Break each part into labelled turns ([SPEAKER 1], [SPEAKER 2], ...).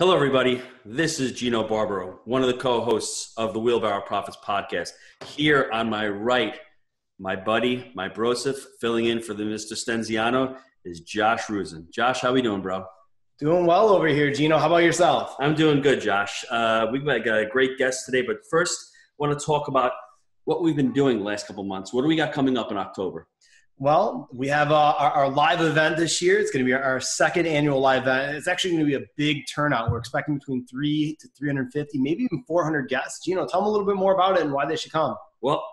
[SPEAKER 1] Hello, everybody. This is Gino Barbaro, one of the co hosts of the Wheelbarrow Profits podcast. Here on my right, my buddy, my brosif, filling in for the Mr. Stenziano is Josh Rusin. Josh, how we doing, bro?
[SPEAKER 2] Doing well over here, Gino. How about yourself?
[SPEAKER 1] I'm doing good, Josh. Uh, we've got a great guest today, but first, I want to talk about what we've been doing the last couple months. What do we got coming up in October?
[SPEAKER 2] Well, we have uh, our, our, live event this year. It's going to be our, our, second annual live event. It's actually going to be a big turnout. We're expecting between three to 350, maybe even 400 guests. Gino, tell them a little bit more about it and why they should come.
[SPEAKER 1] Well,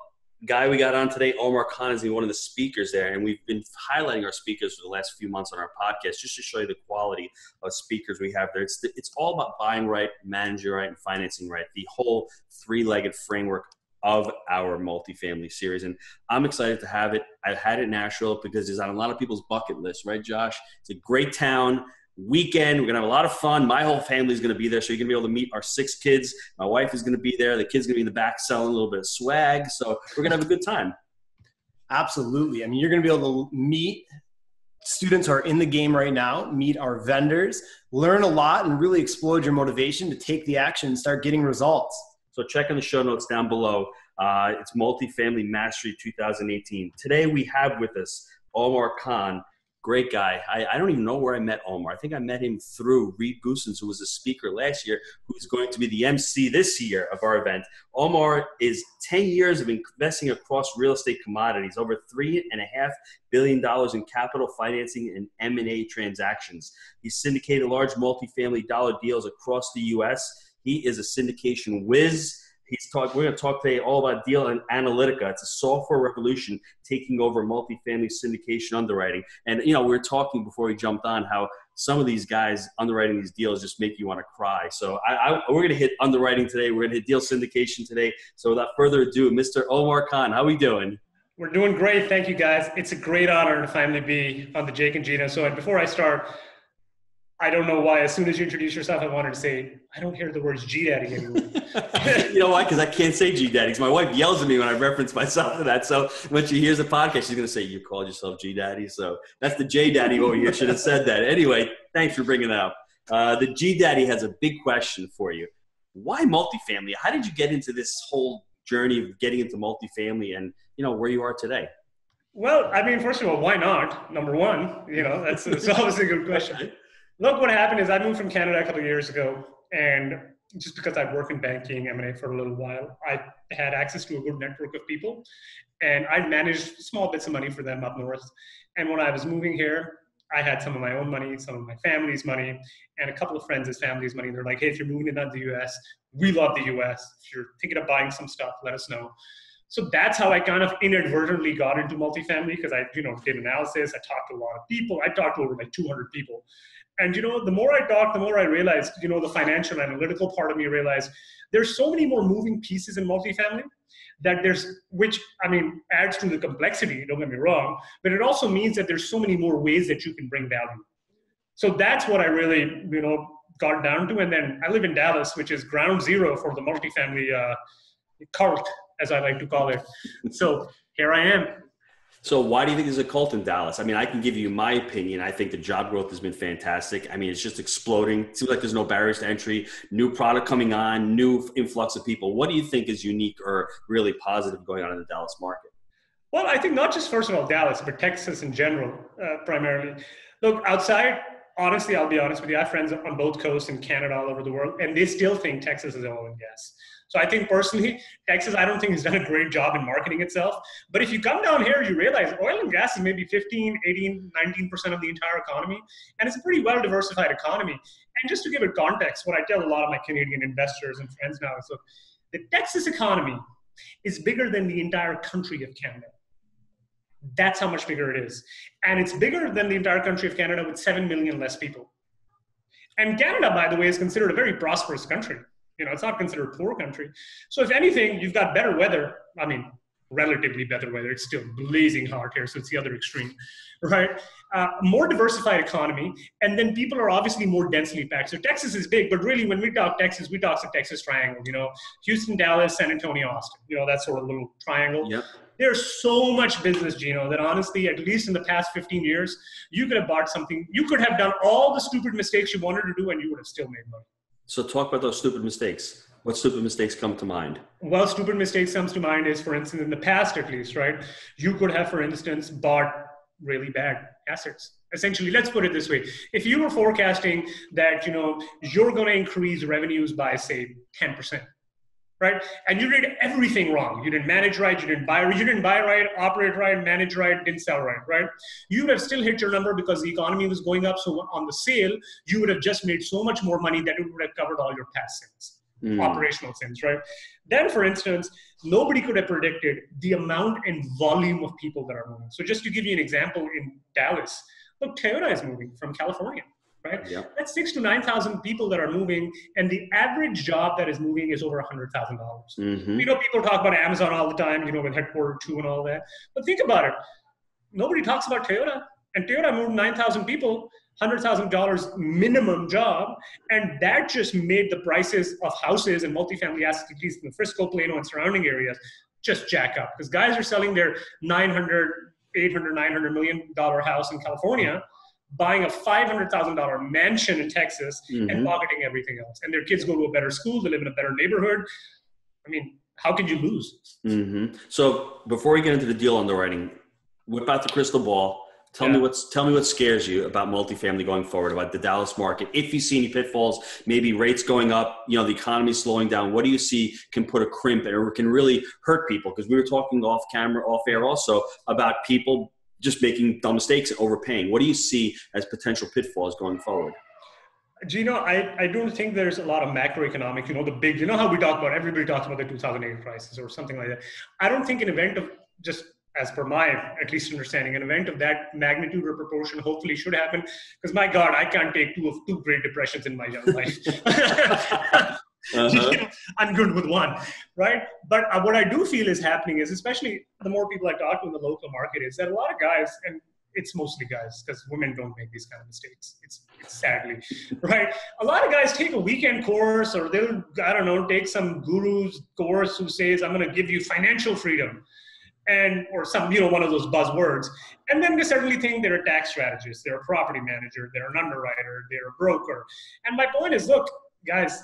[SPEAKER 1] guy we got on today, Omar Khan, is one of the speakers there, and we've been highlighting our speakers for the last few months on our podcast just to show you the quality of speakers we have there. It's it's all about buying right, managing right, and financing right. The whole three-legged framework of our multifamily series. And I'm excited to have it. I've had it in Nashville because it's on a lot of people's bucket list, right, Josh? It's a great town. Weekend, we're gonna have a lot of fun. My whole family is gonna be there, so you're gonna be able to meet our six kids. My wife is gonna be there. The kids gonna be in the back selling a little bit of swag. So we're gonna have a good time.
[SPEAKER 2] Absolutely. I mean, you're gonna be able to meet students are in the game right now, meet our vendors, learn a lot, and really explode your motivation to take the action and start getting results.
[SPEAKER 1] So check in the show notes down below. Uh, it's Multifamily Mastery 2018. Today we have with us Omar Khan, great guy. I, I, don't even know where I met Omar. I think I met him through Reed Goossens, who was a speaker last year, who's going to be the MC this year of our event. Omar is 10 years of investing across real estate commodities, over three and a half billion dollars in capital financing and M&A transactions. He's syndicated large multifamily dollar deals across the U.S. He is a syndication whiz. He's talk, we're going to talk today all about Deal and Analytica. It's a software revolution taking over multifamily syndication underwriting. And, you know, we were talking before we jumped on how some of these guys underwriting these deals just make you want to cry. So I, I, we're going to hit underwriting today. We're going to hit deal syndication today. So without further ado, Mr. Omar Khan, how are we doing?
[SPEAKER 3] We're doing great. Thank you, guys. It's a great honor to finally be on the Jake and Gino. So before I start, I don't know why. As soon as you introduce yourself, I wanted to say, I don't hear the words G Daddy anymore.
[SPEAKER 1] you know why? Because I can't say G Daddy. Because my wife yells at me when I reference myself to that. So when she hears the podcast, she's going to say, You called yourself G Daddy. So that's the J Daddy over here. Should have said that. Anyway, thanks for bringing that up. Uh, the G Daddy has a big question for you. Why multifamily? How did you get into this whole journey of getting into multifamily and, you know, where you are today?
[SPEAKER 3] Well, I mean, first of all, why not? Number one, you know, that's, that's always a good question. Look, what happened is I moved from Canada a couple of years ago, and just because I've worked in banking M&A for a little while, I had access to a good network of people, and I managed small bits of money for them up north. And when I was moving here, I had some of my own money, some of my family's money, and a couple of friends' family's money. They're like, "Hey, if you're moving into the U.S., we love the U.S. If you're thinking of buying some stuff, let us know." So that's how I kind of inadvertently got into multifamily because I, you know, did analysis. I talked to a lot of people. I talked to over like 200 people, and you know, the more I talked, the more I realized, you know, the financial analytical part of me realized there's so many more moving pieces in multifamily that there's which I mean adds to the complexity, don't get me wrong, but it also means that there's so many more ways that you can bring value. So that's what I really, you know, got down to. And then I live in Dallas, which is ground zero for the multifamily uh, cult, as I like to call it. So here I am
[SPEAKER 1] so why do you think there's a cult in Dallas? I mean, I can give you my opinion. I think the job growth has been fantastic. I mean, it's just exploding. It seems like there's no barriers to entry, new product coming on, new influx of people. What do you think is unique or really positive going on in the Dallas market?
[SPEAKER 3] Well, I think not just first of all Dallas, but Texas in general, uh, primarily. Look, outside, honestly, I'll be honest with you. I have friends on both coasts in Canada, all over the world, and they still think Texas is oil and gas. So I think personally, Texas, I don't think has done a great job in marketing itself. But if you come down here, you realize oil and gas is maybe 15, 18, 19% of the entire economy. And it's a pretty well diversified economy. And just to give it context, what I tell a lot of my Canadian investors and friends now is look, the Texas economy is bigger than the entire country of Canada. That's how much bigger it is. And it's bigger than the entire country of Canada with 7 million less people. And Canada, by the way, is considered a very prosperous country. You know, it's not considered a poor country. So if anything, you've got better weather. I mean, relatively better weather. It's still blazing hot here, so it's the other extreme, right? Uh, more diversified economy, and then people are obviously more densely packed. So Texas is big, but really, when we talk Texas, we talk the Texas Triangle. You know, Houston, Dallas, San Antonio, Austin. You know, that sort of little triangle.
[SPEAKER 1] Yep.
[SPEAKER 3] There's so much business, Gino, that honestly, at least in the past 15 years, you could have bought something. You could have done all the stupid mistakes you wanted to do, and you would have still made money
[SPEAKER 1] So talk about those stupid mistakes. What stupid mistakes come to mind?
[SPEAKER 3] Well, stupid mistakes comes to mind is, for instance, in the past at least, right? You could have, for instance, bought really bad assets. Essentially, let's put it this way: if you were forecasting that you know you're going to increase revenues by say 10 percent, right? And you did everything wrong. You didn't manage right, you didn't buy right, you didn't buy right, operate right, manage right, didn't sell right, right? You would have still hit your number because the economy was going up. So on the sale, you would have just made so much more money that it would have covered all your past sins, mm. operational sins, right? Then, for instance, nobody could have predicted the amount and volume of people that are moving. So just to give you an example in Dallas, look, Toyota is moving from California right? Yeah. That's six to nine thousand people that are moving, and the average job that is moving is over a hundred thousand dollars. Mm-hmm. You know, people talk about Amazon all the time, you know, with headquarter two and all that. But think about it. Nobody talks about Toyota, and Toyota moved nine thousand people, hundred thousand dollars minimum job, and that just made the prices of houses and multifamily assets, at least in the Frisco, Plano, and surrounding areas, just jack up because guys are selling their 900 800 900 million dollar house in california buying a $500,000 mansion in Texas mm-hmm. and pocketing everything else. And their kids go to a better school, they live in a better neighborhood. I mean, how could you lose?
[SPEAKER 1] Mm-hmm. So before we get into the deal underwriting, whip out the crystal ball. Tell yeah. me what's tell me what scares you about multifamily going forward, about the Dallas market. If you see any pitfalls, maybe rates going up, you know, the economy slowing down. What do you see can put a crimp or can really hurt people? Because we were talking off camera, off air also about people just making dumb mistakes and overpaying. What do you see as potential pitfalls going forward?
[SPEAKER 3] Gino, I, I don't think there's a lot of macroeconomic, you know, the big, you know how we talk about, everybody talks about the 2008 crisis or something like that. I don't think an event of just as per my at least understanding, an event of that magnitude or proportion hopefully should happen. Because my God, I can't take two of two great depressions in my young life. Uh-huh. I'm good with one, right? But uh, what I do feel is happening is, especially the more people I talk to in the local market, is that a lot of guys, and it's mostly guys because women don't make these kind of mistakes. It's, it's, sadly, right? A lot of guys take a weekend course or they'll, I don't know, take some guru's course who says, I'm going to give you financial freedom and or some you know one of those buzzwords and then they suddenly think they're a tax strategist they're a property manager they're an underwriter they're a broker and my point is look guys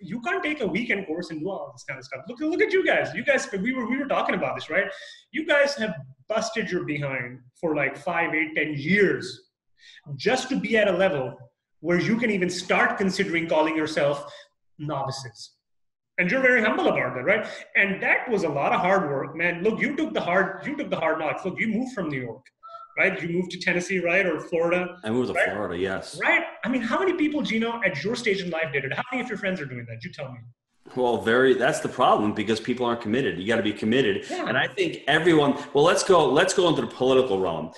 [SPEAKER 3] you can't take a weekend course and do all this kind of stuff. Look, look at you guys. You guys, we were we were talking about this, right? You guys have busted your behind for like five, eight, ten years just to be at a level where you can even start considering calling yourself novices. And you're very humble about that, right? And that was a lot of hard work, man. Look, you took the hard, you took the hard knocks. Look, you moved from New York right? You moved to Tennessee, right, or Florida.
[SPEAKER 1] I moved to
[SPEAKER 3] right?
[SPEAKER 1] Florida, yes.
[SPEAKER 3] Right. I mean, how many people, Gino, at your stage in life did it? How many of your friends are doing that? You tell me.
[SPEAKER 1] Well, very. That's the problem because people aren't committed. You got to be committed, yeah. and I think everyone. Well, let's go. Let's go into the political realm.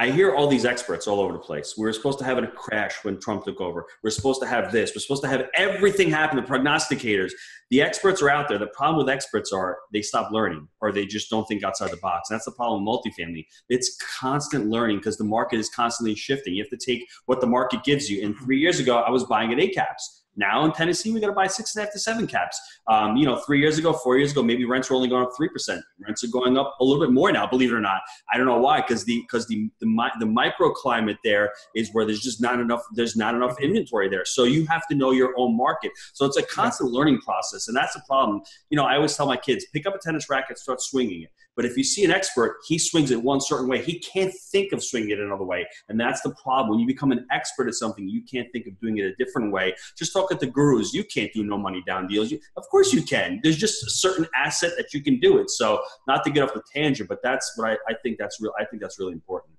[SPEAKER 1] I hear all these experts all over the place. We are supposed to have a crash when Trump took over. We're supposed to have this. We're supposed to have everything happen. The prognosticators, the experts are out there. The problem with experts are they stop learning or they just don't think outside the box. That's the problem with multifamily. It's constant learning because the market is constantly shifting. You have to take what the market gives you. And three years ago, I was buying at eight caps. Now in Tennessee, we got to buy six and a half to seven caps. Um, you know, three years ago, four years ago, maybe rents were only going up three percent. Rents are going up a little bit more now, believe it or not. I don't know why, because the because the the, the microclimate there is where there's just not enough there's not enough inventory there. So you have to know your own market. So it's a constant learning process, and that's the problem. You know, I always tell my kids, pick up a tennis racket, start swinging it. But if you see an expert, he swings it one certain way. He can't think of swinging it another way. And that's the problem. When you become an expert at something, you can't think of doing it a different way. Just talk at the gurus. You can't do no money down deals. You, of course you can. There's just a certain asset that you can do it. So not to get off the tangent, but that's what I, I think that's real. I think that's really important.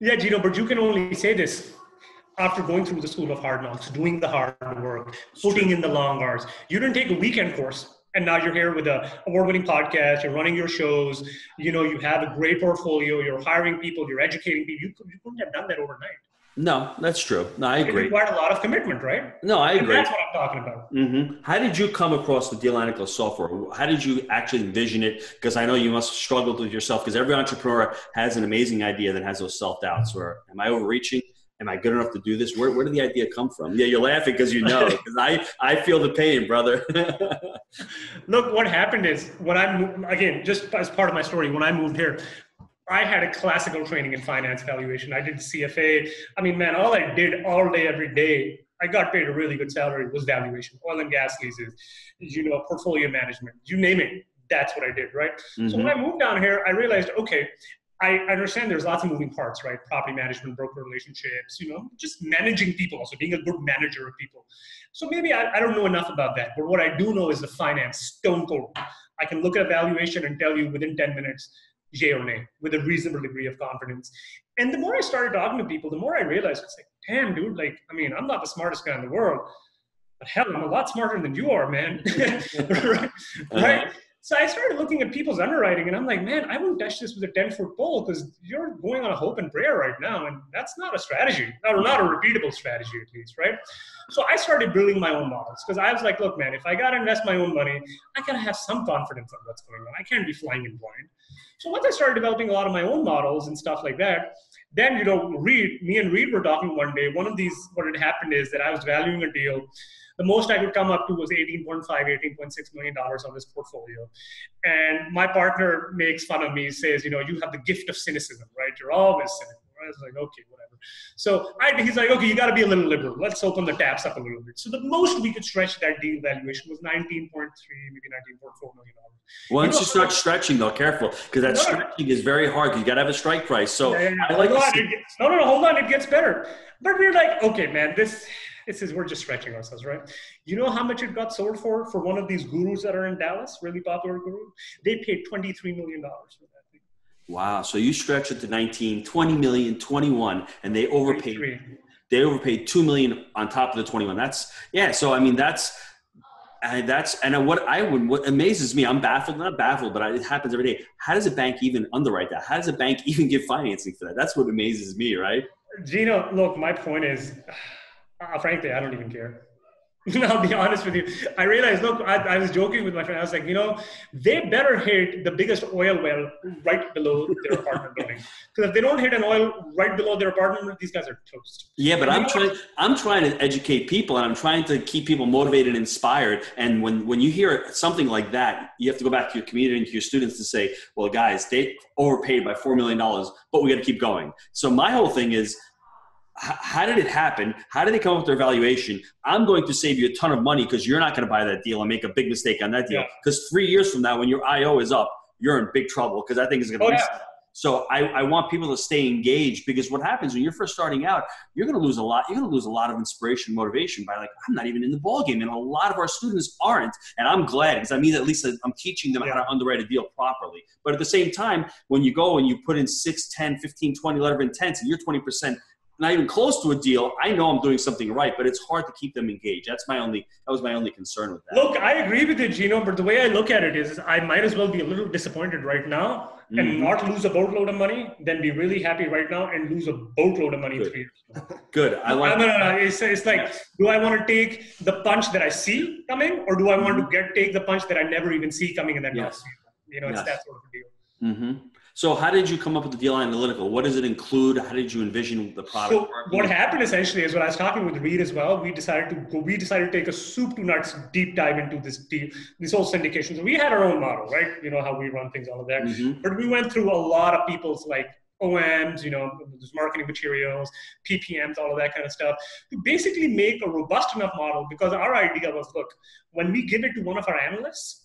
[SPEAKER 3] Yeah, Gino, but you can only say this after going through the school of hard knocks, doing the hard work, putting in the long hours. You didn't take a weekend course and now you're here with a award-winning podcast you're running your shows you know you have a great portfolio you're hiring people you're educating people you, you couldn't have done that overnight
[SPEAKER 1] no, that's true. No, I agree.
[SPEAKER 3] It required a lot of commitment, right?
[SPEAKER 1] No, I agree.
[SPEAKER 3] And that's what I'm talking about.
[SPEAKER 1] Mm-hmm. How did you come across the Deal Analytical software? How did you actually envision it? Because I know you must struggle with yourself. Because every entrepreneur has an amazing idea that has those self doubts. Where am I overreaching? Am I good enough to do this? Where, where did the idea come from? Yeah, you're laughing because you know, because I, I feel the pain, brother.
[SPEAKER 3] Look, what happened is when I moved, again, just as part of my story, when I moved here, I had a classical training in finance valuation. I did CFA. I mean, man, all I did all day, every day I got paid a really good salary. Was valuation, oil and gas leases, you know, portfolio management, you name it. That's what I did, right? Mm-hmm. So when I moved down here, I realized, okay, I understand there's lots of moving parts, right? Property management, broker relationships, you know, just managing people, also being a good manager of people. So maybe I, I don't know enough about that, but what I do know is the finance, stone cold. I can look at a valuation and tell you within 10 minutes, yay or nay, with a reasonable degree of confidence. And the more I started talking to people, the more I realized it's like, damn, dude, like, I mean, I'm not the smartest guy in the world, but hell, I'm a lot smarter than you are, man. right? Uh-huh. right? So I started looking at people's underwriting and I'm like, man, I won't touch this with a 10 foot pole because you're going on a hope and prayer right now. And that's not a strategy, or not a repeatable strategy at least, right? So I started building my own models because I was like, look, man, if I got to invest my own money, I got to have some confidence on what's going on. I can't be flying in blind. So once I started developing a lot of my own models and stuff like that, then, you know, Reed, me and Reed were talking one day. One of these, what had happened is that I was valuing a deal the most I could come up to was 18.5, 18.6 million dollars on this portfolio. And my partner makes fun of me, says, you know, you have the gift of cynicism, right? You're always cynical. I was like, okay, whatever. So I, he's like, okay, you got to be a little liberal. Let's open the taps up a little bit. So the most we could stretch that deal valuation was 19.3, maybe 19.4 million dollars.
[SPEAKER 1] Once you, know, you start stretching, though, careful because that no, stretching is very hard. You got to have a strike price. So yeah, yeah, yeah. I like.
[SPEAKER 3] Hold on, gets, no, no, no, hold on. It gets better. But we're like, okay, man, this this is we're just stretching ourselves, right? You know how much it got sold for for one of these gurus that are in Dallas, really popular guru? They paid twenty three million dollars for that thing.
[SPEAKER 1] Wow! So you stretch it to 19, 20 million, 21, and they overpaid. They overpaid two million on top of the twenty one. That's yeah. So I mean, that's and that's and what I would what amazes me. I'm baffled, not baffled, but it happens every day. How does a bank even underwrite that? How does a bank even give financing for that? That's what amazes me, right?
[SPEAKER 3] Gino, look, my point is uh, frankly, I don't even care. I'll be honest with you. I realized, look, I, I, was joking with my friend. I was like, you know, they better hit the biggest oil well right below their apartment building. Because if they don't hit an oil right below their apartment, these guys are toast.
[SPEAKER 1] Yeah, but and I'm trying. I'm trying to educate people, and I'm trying to keep people motivated and inspired. And when when you hear something like that, you have to go back to your community and to your students to say, well, guys, they overpaid by four million dollars, but we got to keep going. So my whole thing is how did it happen? How did they come up with their valuation? I'm going to save you a ton of money because you're not going to buy that deal and make a big mistake on that deal. Because yeah. three years from now, when your IO is up, you're in big trouble because I think it's going to oh, be. Yeah. So I, I want people to stay engaged because what happens when you're first starting out, you're going to lose a lot. You're going to lose a lot of inspiration, motivation by like, I'm not even in the ball game, and a lot of our students aren't. And I'm glad because I mean at least I'm teaching them yeah. how to underwrite a deal properly. But at the same time, when you go and you put in 6, 10, 15, 20 letter of intent, and you're 20 percent not even close to a deal, I know I'm doing something right, but it's hard to keep them engaged. That's my only that was my only concern with that.
[SPEAKER 3] Look, I agree with you, Gino, but the way I look at it is I might as well be a little disappointed right now mm-hmm. and not lose a boatload of money than be really happy right now and lose a boatload of money
[SPEAKER 1] Good.
[SPEAKER 3] three years.
[SPEAKER 1] Good. I like
[SPEAKER 3] no, no, no, It's, it's like, do I want to take the punch that I see coming or do I want mm-hmm. to get take the punch that I never even see coming and then yes. not? You know, it's yes. that sort of deal.
[SPEAKER 1] Mm-hmm. So how did you come up with the deal analytical? What does it include? How did you envision the product?
[SPEAKER 3] So what happened essentially is when I was talking with Reed as well, we decided to go, we decided to take a soup to nuts deep dive into this deep, this whole syndication. So we had our own model, right? You know how we run things, all of that. Mm-hmm. But we went through a lot of people's like OMs, you know, there's marketing materials, PPMs, all of that kind of stuff, to basically make a robust enough model because our idea was, look, when we give it to one of our analysts,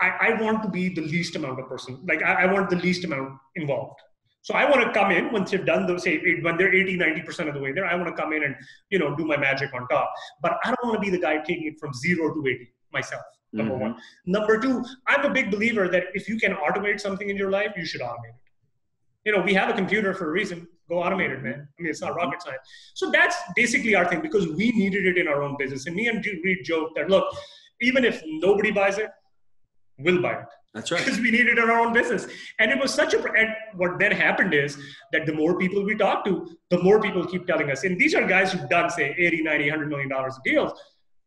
[SPEAKER 3] I, I want to be the least amount of person. Like I, I want the least amount involved. So I want to come in once they've done the say, when they're 80, 90% of the way there, I want to come in and, you know, do my magic on top. But I don't want to be the guy taking it from zero to 80 myself, number mm-hmm. one. Number two, I'm a big believer that if you can automate something in your life, you should automate it. You know, we have a computer for a reason. Go automate it, man. I mean, it's not rocket science. So that's basically our thing because we needed it in our own business. And me and Reed joked that, look, even if nobody buys it, will buy it.
[SPEAKER 1] That's right.
[SPEAKER 3] Because we need it in our own business. And it was such a, and what then happened is that the more people we talk to, the more people keep telling us. And these are guys who've done, say, 80, 90, 100 million dollars of deals.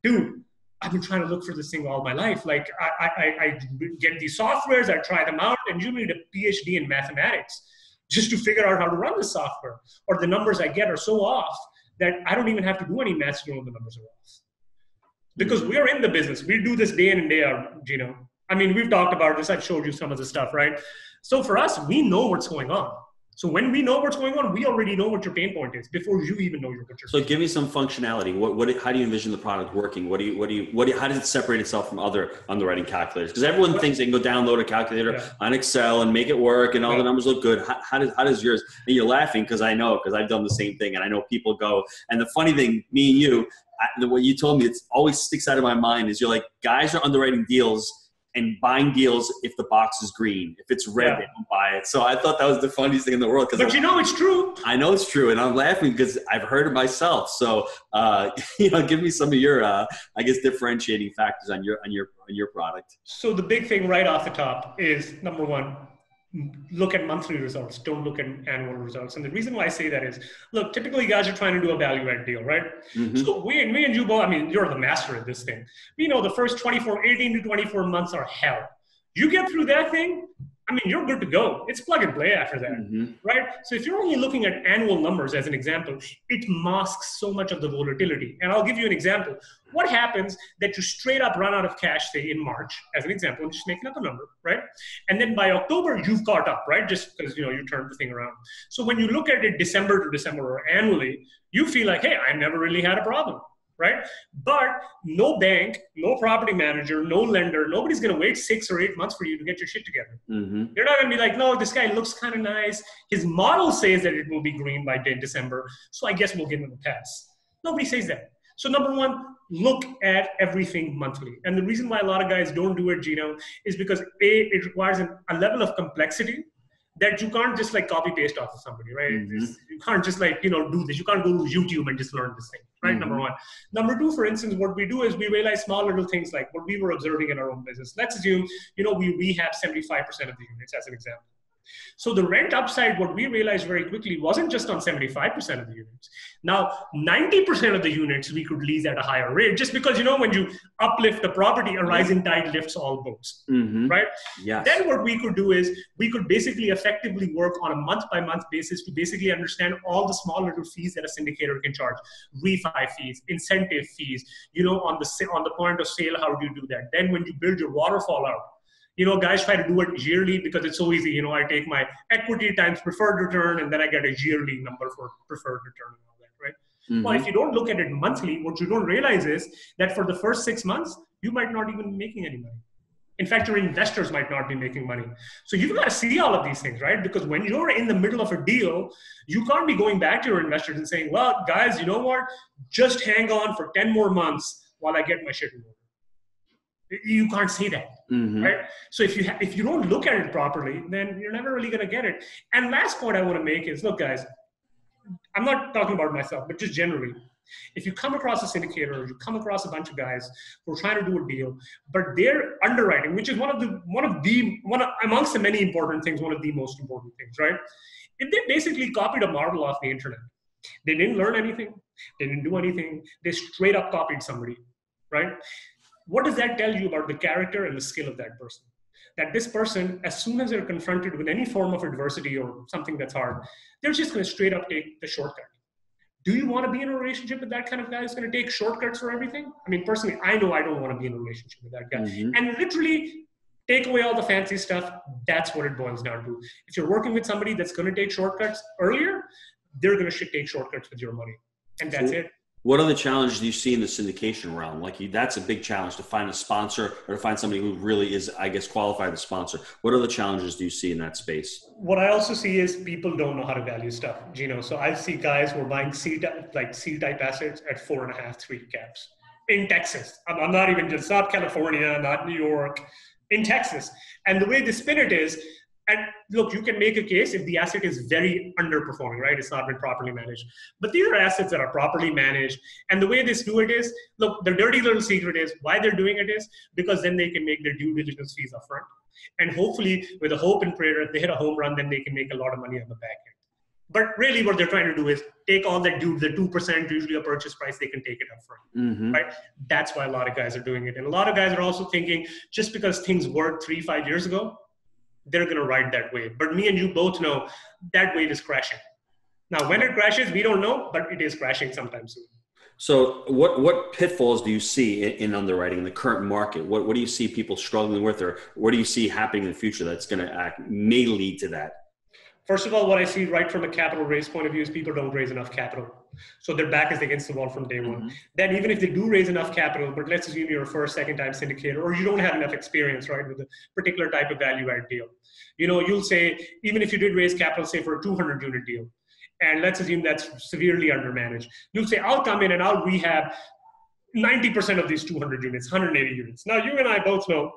[SPEAKER 3] Dude, I've been trying to look for this thing all my life. Like, I, I, I get these softwares, I try them out, and you need a PhD in mathematics just to figure out how to run the software. Or the numbers I get are so off that I don't even have to do any math to know the numbers are off. Because we're in the business. We do this day in and day out, you know I mean, we've talked about this. I've showed you some of the stuff, right? So for us, we know what's going on. So when we know what's going on, we already know what your pain point is before you even know your picture.
[SPEAKER 1] So give me some functionality. What, what, how do you envision the product working? What do you, what do you, what do you, how does it separate itself from other underwriting calculators? Because everyone thinks they can go download a calculator yeah. on Excel and make it work and all yeah. the numbers look good. How, how, does, how does yours? And you're laughing because I know because I've done the same thing and I know people go. And the funny thing, me and you, I, the way you told me, it always sticks out of my mind is you're like guys are underwriting deals and buying deals if the box is green. If it's red, yeah. they don't buy it. So I thought that was the funniest thing in the world.
[SPEAKER 3] But I, you know it's true.
[SPEAKER 1] I know it's true, and I'm laughing because I've heard it myself. So uh, you know, give me some of your, uh, I guess, differentiating factors on your on your on your product.
[SPEAKER 3] So the big thing right off the top is number one, look at monthly results don't look at annual results. And the reason why i say that is look typically guys are trying to do a value add deal right? Mm-hmm. so we, and me and you both i mean you're the master of this thing. We know the first 24 18 to 24 months are hell. You get through that thing I mean, you're good to go. It's plug and play after that, mm-hmm. right? So if you're only looking at annual numbers as an example, it masks so much of the volatility. And I'll give you an example. What happens that you straight up run out of cash, say in March, as an example, I'm just making up a number, right? And then by October, you've caught up, right? Just because you know you turned the thing around. So when you look at it December to December or annually, you feel like, hey, I never really had a problem right? But no bank, no property manager, no lender, nobody's going to wait six or eight months for you to get your shit together. Mm-hmm. They're not going to be like, no, this guy looks kind of nice. His model says that it will be green by December, so I guess we'll give him a pass. Nobody says that. So number one, look at everything monthly. And the reason why a lot of guys don't do it, Gino, is because a it requires an, a level of complexity that you can't just like copy paste off of somebody, right? Mm-hmm. You can't just like you know do this. You can't go to YouTube and just learn this thing, right? Mm-hmm. Number one. Number two, for instance, what we do is we realize small little things like what we were observing in our own business. Let's assume you know we rehab seventy five percent of the units as an example. So the rent upside, what we realized very quickly, wasn't just on 75% of the units. Now, 90% of the units we could lease at a higher rate, just because you know when you uplift the property, a rising tide lifts all boats, mm-hmm. right?
[SPEAKER 1] Yeah.
[SPEAKER 3] Then what we could do is we could basically effectively work on a month by month basis to basically understand all the small little fees that a syndicator can charge, refi fees, incentive fees. You know, on the on the point of sale, how do you do that? Then when you build your waterfall out you know, guys try to do it yearly because it's so easy. You know, I take my equity times preferred return and then I get a yearly number for preferred return and all that, right? Mm-hmm. Well, if you don't look at it monthly, what you don't realize is that for the first six months, you might not even be making any money. In fact, your investors might not be making money. So you've got to see all of these things, right? Because when you're in the middle of a deal, you can't be going back to your investors and saying, well, guys, you know what? Just hang on for 10 more months while I get my shit in order you can't say that mm-hmm. right? So if you ha- if you don't look at it properly then you're never really going to get it. And last point i want to make is look guys i'm not talking about myself but just generally. If you come across a syndicator or you come across a bunch of guys who are trying to do a deal but they're underwriting which is one of the one of the one of, amongst the many important things one of the most important things right? If they basically copied a model off the internet they didn't learn anything they didn't do anything they straight up copied somebody right what does that tell you about the character and the skill of that person? That this person, as soon as they're confronted with any form of adversity or something that's hard, they're just going to straight up take the shortcut. Do you want to be in a relationship with that kind of guy who's going to take shortcuts for everything? I mean, personally, I know I don't want to be in a relationship with that guy. Mm-hmm. And literally, take away all the fancy stuff. That's what it boils down to. If you're working with somebody that's going to take shortcuts earlier, they're going to take shortcuts with your money. And that's it.
[SPEAKER 1] What other challenges do you see in the syndication realm? Like you, that's a big challenge to find a sponsor or to find somebody who really is, I guess, qualified to sponsor. What other challenges do you see in that space?
[SPEAKER 3] What I also see is people don't know how to value stuff, Gino. So I see guys who are buying C like C type assets at four and a half, three caps in Texas. I'm, I'm not even just not California, not New York, in Texas. And the way they spin it is and look, you can make a case if the asset is very underperforming, right? It's not been properly managed. But these are assets that are properly managed. And the way they do it is, look, the dirty little secret is why they're doing it is because then they can make their due diligence fees upfront. And hopefully, with a hope and prayer, if they hit a home run, then they can make a lot of money on the back end. But really, what they're trying to do is take all that due, the 2%, usually a purchase price, they can take it upfront. Mm-hmm. Right? That's why a lot of guys are doing it. And a lot of guys are also thinking just because things worked three, five years ago, they're going to ride that wave. But me and you both know that wave is crashing. Now, when it crashes, we don't know, but it is crashing sometime soon.
[SPEAKER 1] So, what what pitfalls do you see in, in, underwriting in the current market? What what do you see people struggling with, or what do you see happening in the future that's going to act may lead to that?
[SPEAKER 3] First of all, what I see right from a capital raise point of view is people don't raise enough capital. So their back is against the wall from day one. Mm-hmm. Then even if they do raise enough capital, but let's assume you're a first, second time syndicator, or you don't have enough experience, right, with a particular type of value add deal. You know, you'll say, even if you did raise capital, say for a 200 unit deal, and let's assume that's severely undermanaged, you'll say, I'll come in and I'll rehab 90% of these 200 units, 180 units. Now, you and I both know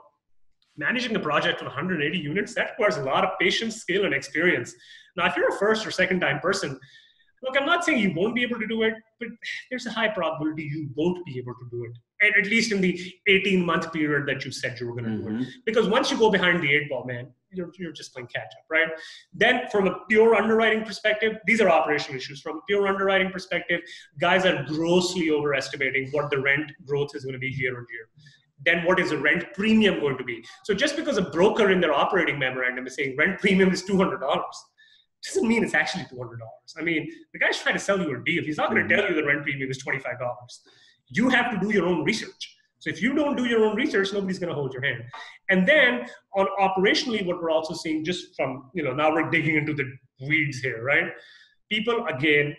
[SPEAKER 3] managing a project with 180 units, that requires a lot of patience, skill, and experience. Now, if you're a first or second time person, look, I'm not saying you won't be able to do it, but there's a high probability you won't be able to do it. And at least in the 18 month period that you said you were going to mm-hmm. do it. Mm-hmm. Because once you go behind the eight ball, man, you're, you're just playing catch up, right? Then, from a pure underwriting perspective, these are operational issues. From a pure underwriting perspective, guys are grossly overestimating what the rent growth is going to be year on year then what is the rent premium going to be? So just because a broker in their operating memorandum is saying rent premium is $200, doesn't mean it's actually $200. I mean, the guy's trying to sell you a deal. He's not going to mm-hmm. tell you the rent premium is $25. You have to do your own research. So if you don't do your own research, nobody's going to hold your hand. And then on operationally, what we're also seeing just from, you know, now we're digging into the weeds here, right? People, again,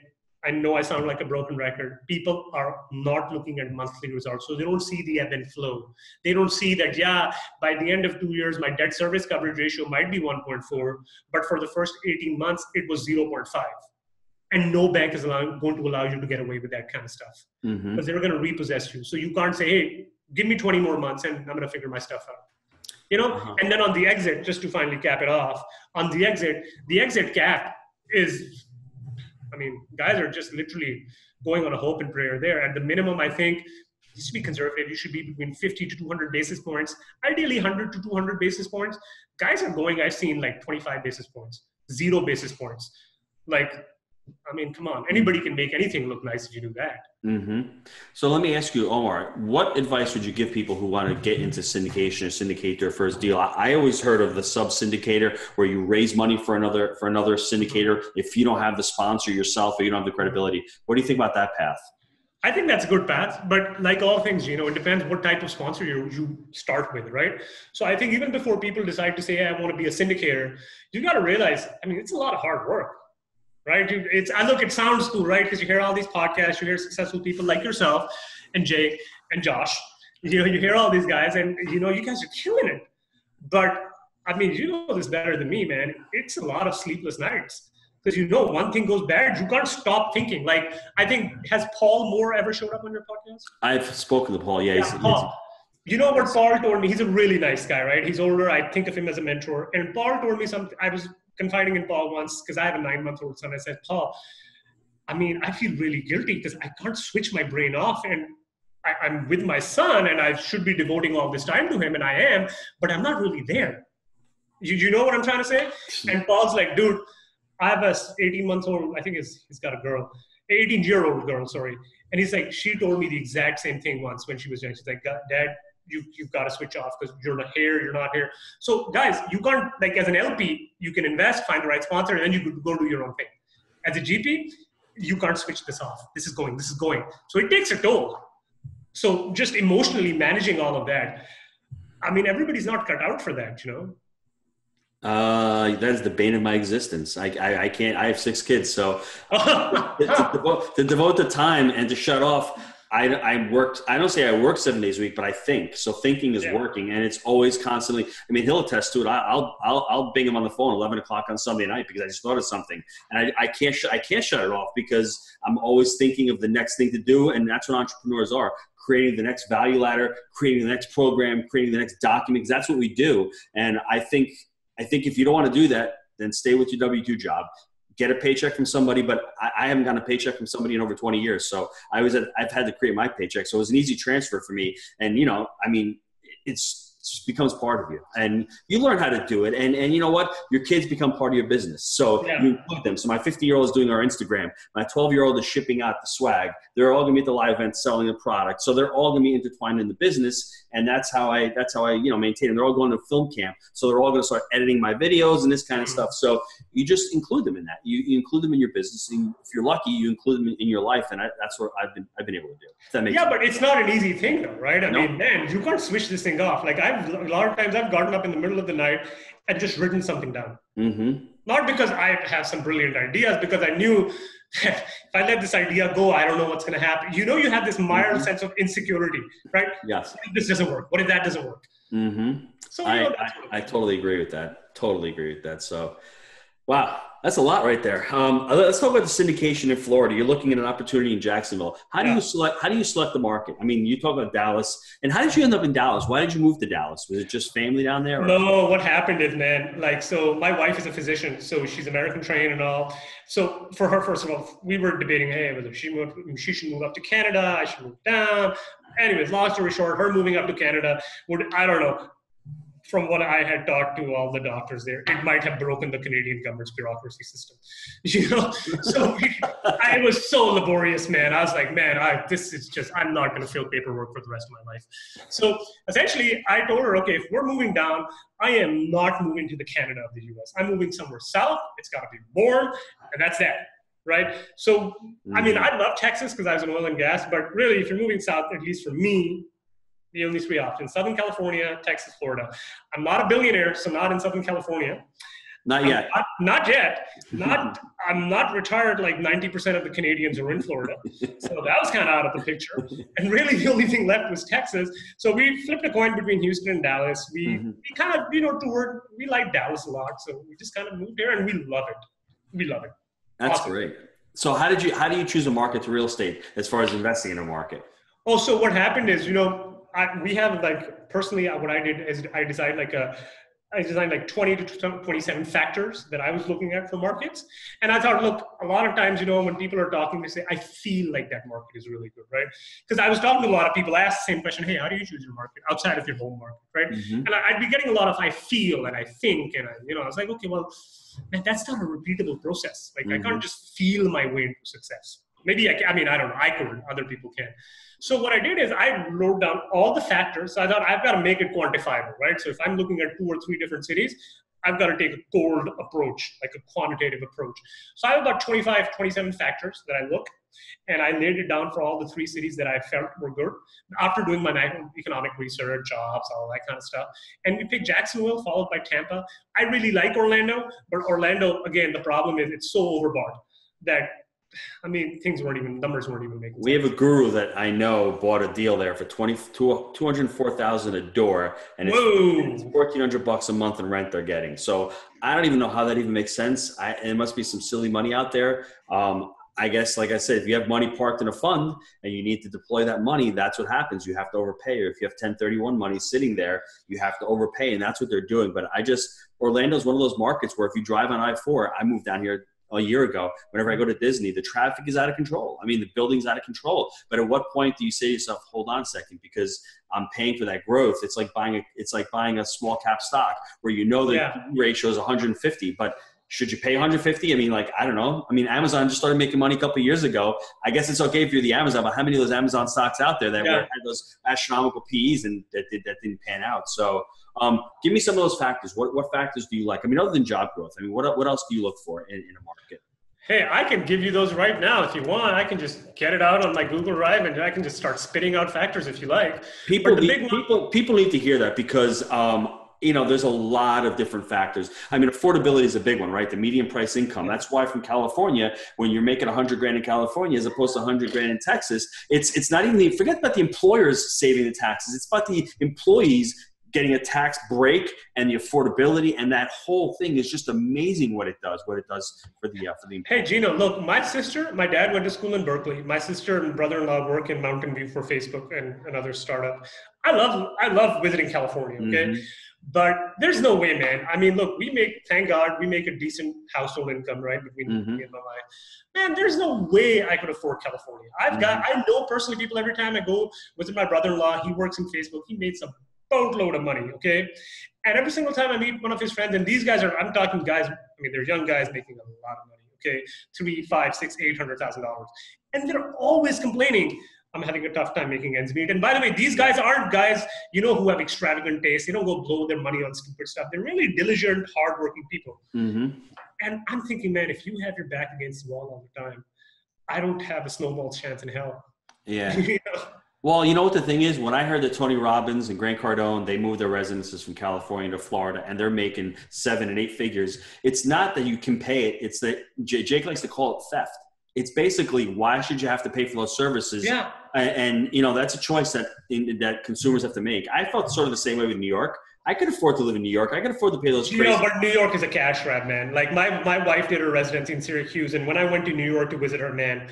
[SPEAKER 3] I know I sound like a broken record. People are not looking at monthly results. So they don't see the ebb and flow. They don't see that, yeah, by the end of two years, my debt service coverage ratio might be 1.4, but for the first 18 months, it was 0.5. And no bank is allowing, going to allow you to get away with that kind of stuff because mm-hmm. they're going to repossess you. So you can't say, hey, give me 20 more months and I'm going to figure my stuff out you know uh-huh. and then on the exit just to finally cap it off on the exit the exit cap is I mean, guys are just literally going on a hope and prayer there. At the minimum, I think you should be conservative. You should be between 50 to 200 basis points, ideally 100 to 200 basis points. Guys are going, I've seen like 25 basis points, zero basis points. Like I mean, come on, anybody can make anything look nice if you do that.
[SPEAKER 1] Mm-hmm. So let me ask you, Omar, what advice would you give people who want to get into syndication or syndicate their first deal? I, always heard of the sub syndicator where you raise money for another for another syndicator if you don't have the sponsor yourself or you don't have the credibility. What do you think about that path?
[SPEAKER 3] I think that's a good path, but like all things, you know, it depends what type of sponsor you you start with, right? So I think even before people decide to say, hey, I want to be a syndicator, you got to realize, I mean, it's a lot of hard work right? It's I look, it sounds cool, right? Because you hear all these podcasts, you hear successful people like yourself and Jake and Josh. You know, you hear all these guys, and you know, you guys are killing it. But I mean, you know this better than me, man. It's a lot of sleepless nights because you know one thing goes bad, you can't stop thinking. Like I think has Paul Moore ever showed up on your podcast?
[SPEAKER 1] I've spoken to Paul. Yeah, yeah
[SPEAKER 3] he's, Paul. He's, you know what Paul told me? He's a really nice guy, right? He's older. I think of him as a mentor. And Paul told me something. I was confiding in Paul once because I have a nine month old son. I said, Paul, I mean, I feel really guilty because I can't switch my brain off and I, am with my son and I should be devoting all this time to him and I am, but I'm not really there. You, you know what I'm trying to say? And Paul's like, dude, I have a 18 month old, I think he's, he's got a girl, 18 year old girl, sorry. And he's like, she told me the exact same thing once when she was young. She's like, Dad, you, you've got to switch off because you're not here, you're not here. So guys, you can't like as an LP, you can invest, find the right sponsor, and then you could go do your own thing. As a GP, you can't switch this off. This is going, this is going. So it takes a toll. So just emotionally managing all of that, I mean, everybody's not cut out for that, you know.
[SPEAKER 1] Uh, that is the bane of my existence. I, I, I can't. I have six kids, so to, to, devote, to devote the time and to shut off I, I worked, I don't say I work seven days a week, but I think. So thinking is yeah. working and it's always constantly, I mean, he'll attest to it. I, will I'll, I'll bing him on the phone 11 o'clock on Sunday night because I just thought of something and I, I can't, sh- I can't shut it off because I'm always thinking of the next thing to do. And that's what entrepreneurs are creating the next value ladder, creating the next program, creating the next document. Because that's what we do. And I think, I think if you don't want to do that, then stay with your W 2 job get a paycheck from somebody, but I, I, haven't gotten a paycheck from somebody in over 20 years. So I was, at, I've had to create my paycheck. So it was an easy transfer for me. And, you know, I mean, it's, becomes part of you. And you learn how to do it. And and you know what? Your kids become part of your business. So yeah. you include them. So my 50 year old is doing our instagram. My 12 year old is shipping out the swag. They're all going to be at the live event selling the product. So they're all going to be intertwined in the business. And that's how i that's how i you know maintain them. They're all going to film camp. So they're all going to start editing my videos and this kind of mm-hmm. stuff. So you just include them in that. You, you include them in your business. And if you're lucky you include them in your life. And I, that's what i've been i've been able to do
[SPEAKER 3] that makes yeah sense. but it's not an easy thing though right? I mean man you can't switch this thing off. Like i've a lot of times I've gotten up in the middle of the night and just written something down.
[SPEAKER 1] Mm-hmm.
[SPEAKER 3] Not because I have some brilliant ideas, because I knew if I let this idea go, I don't know what's going to happen. You know, you have this mild
[SPEAKER 1] Mm-hmm.
[SPEAKER 3] sense of insecurity, right?
[SPEAKER 1] Yes.
[SPEAKER 3] What if this doesn't work? What if that doesn't work?
[SPEAKER 1] Mm-hmm.
[SPEAKER 3] So
[SPEAKER 1] I, I, I totally agree with that. Totally agree with that. So, wow, that's a lot right there. Um, let's talk about the syndication in Florida. You're looking at an opportunity in Jacksonville. How do
[SPEAKER 3] Yeah.
[SPEAKER 1] you select? How do you select the market? I mean, you talk about Dallas, and how did you end up in Dallas? Why did you move to Dallas? Was it just family down there? or-
[SPEAKER 3] No, what happened is, man, like, so my wife is a physician, so she's American trained and all. So for her, first of all, we were debating, hey, whether she moved, she should move up to Canada, I should move down. Anyways, long story short, her moving up to Canada would, I don't know, from what I had talked to all the doctors there, it might have broken the Canadian government's bureaucracy system. You know, so we, I was so laborious, man. I was like, man, I, this is just, I'm not going to fill paperwork for the rest of my life. So essentially, I told her, okay, if we're moving down, I am not moving to the Canada of the US. I'm moving somewhere south. It's got to be warm, and that's that. Right. So, I mean, mm. I love Texas because I was in oil and gas, but really, if you're moving south, at least for me, the only three options Southern California, Texas, Florida. I'm not a billionaire, so not in Southern California.
[SPEAKER 1] Not yet.
[SPEAKER 3] Not, not yet. Not. I'm not retired like 90% of the Canadians are in Florida. So that was kind of out of the picture. And really, the only thing left was Texas. So we flipped a coin between Houston and Dallas. We
[SPEAKER 1] Mhm.
[SPEAKER 3] we kind of you know toured. We like Dallas a lot, so we just kind of moved there, and we love it. We love it.
[SPEAKER 1] That's
[SPEAKER 3] Awesome.
[SPEAKER 1] great. So how did you how do you choose a market to real estate as far as investing in a market?
[SPEAKER 3] Oh, so what happened is, you know, I, we have like personally, uh, what I did is I designed like a, I designed like 20 to 27 factors that I was looking at for markets. And I thought, look, a lot of times, you know, when people are talking, they say, I feel like that market is really good, right? Because I was talking to a lot of people, asked the same question, hey, how do you choose your market outside of your home market, right?
[SPEAKER 1] Mhm.
[SPEAKER 3] And I- I'd be getting a lot of I feel and I think, and I, you know, I was like, okay, well, man, that's not a repeatable process. Like I
[SPEAKER 1] Mhm.
[SPEAKER 3] can't just feel my way into success. Maybe I, can, I mean, I don't know. I couldn't. Other people can. So what I did is I wrote down all the factors. So I thought I've got to make it quantifiable, right? So if I'm looking at two or three different cities, I've got to take a cold approach, like a quantitative approach. So I have about 25, 27 factors that I look, and I laid it down for all the three cities that I felt were good after doing my economic research, jobs, all that kind of stuff. And we picked Jacksonville, followed by Tampa. I really like Orlando, but Orlando, again, the problem is it's so overbought that, I mean, things weren't even, numbers weren't even making
[SPEAKER 1] We
[SPEAKER 3] sense.
[SPEAKER 1] have a guru that I know bought a deal there for 20, 204,000 a door and it's
[SPEAKER 3] Whoa.
[SPEAKER 1] fourteen hundred bucks a month in rent they're getting. So I don't even know how that even makes sense. I, it must be some silly money out there. Um, I guess, like I said, if you have money parked in a fund and you need to deploy that money, that's what happens. You have to overpay. Or if you have 1031 money sitting there, you have to overpay, and that's what they're doing. But I just Orlando is one of those markets where if you drive on I four, I moved down here a year ago. Whenever I go to Disney, the traffic is out of control. I mean, the building's out of control. But at what point do you say to yourself, "Hold on a second, because I'm paying for that growth"? It's like buying a it's like buying a small cap stock where you know the
[SPEAKER 3] Yeah.
[SPEAKER 1] Ratio is 150, but should you pay 150? I mean, like I don't know. I mean, Amazon just started making money a couple of years ago. I guess it's okay if you're the Amazon, but how many of those Amazon stocks out there that
[SPEAKER 3] Yeah.
[SPEAKER 1] were, had those astronomical PEs and that did, that didn't pan out? So, um, give me some of those factors. What what factors do you like? I mean, other than job growth, I mean, what what else do you look for in, in a market?
[SPEAKER 3] Hey, I can give you those right now if you want. I can just get it out on my Google Drive and I can just start spitting out factors if you like.
[SPEAKER 1] People,
[SPEAKER 3] But the
[SPEAKER 1] be-
[SPEAKER 3] big one-
[SPEAKER 1] people, people need to hear that because um, you know there's a lot of different factors. I mean, affordability is a big one, right? The median price income. That's why from California, when you're making 100 grand in California as opposed to 100 grand in Texas, it's it's not even the forget about the employers saving the taxes. It's about the employees getting a tax break and the affordability and that whole thing is just amazing what it does what it does for the uh, for the
[SPEAKER 3] Hey, Gino, look, my sister, my dad went to school in Berkeley. My sister and brother-in-law work in Mountain View for Facebook and another startup. I love, I love visiting California. Okay,
[SPEAKER 1] Mhm.
[SPEAKER 3] But there's no way, man. I mean, look, we make, thank God, we make a decent household income, right, between
[SPEAKER 1] Mhm.
[SPEAKER 3] me and my wife. Man, there's no way I could afford California. I've got, I know personally people every time I go visit my brother-in-law. He works in Facebook. He made some boatload of money. Okay, and every single time I meet one of his friends, and these guys are, I'm talking guys. I mean, they're young guys making a lot of money. Okay, three, five, six, eight hundred thousand dollars, and they're always complaining. I'm having a tough time making ends meet. And by the way, these guys aren't guys, you know, who have extravagant tastes. They don't go blow their money on stupid stuff. They're really diligent, hardworking people.
[SPEAKER 1] Mhm.
[SPEAKER 3] And I'm thinking, man, if you have your back against the wall all the time, I don't have a snowball's chance in hell.
[SPEAKER 1] yeah
[SPEAKER 3] You know?
[SPEAKER 1] Well, you know what the thing is? When I heard that Tony Robbins and Grant Cardone, they moved their residences from California to Florida and they're making seven and eight figures, it's not that you can pay it. It's that Jake likes to call it theft. It's basically why should you have to pay for those services?
[SPEAKER 3] Yeah.
[SPEAKER 1] And, you know, that's a choice that, that consumers have to make. I felt sort of the same way with New York. I could afford to live in New York. I could afford to pay those.
[SPEAKER 3] You know, but New York is a cash grab, man. Like my my wife did her residency in Syracuse, and when I went to New York to visit her, man,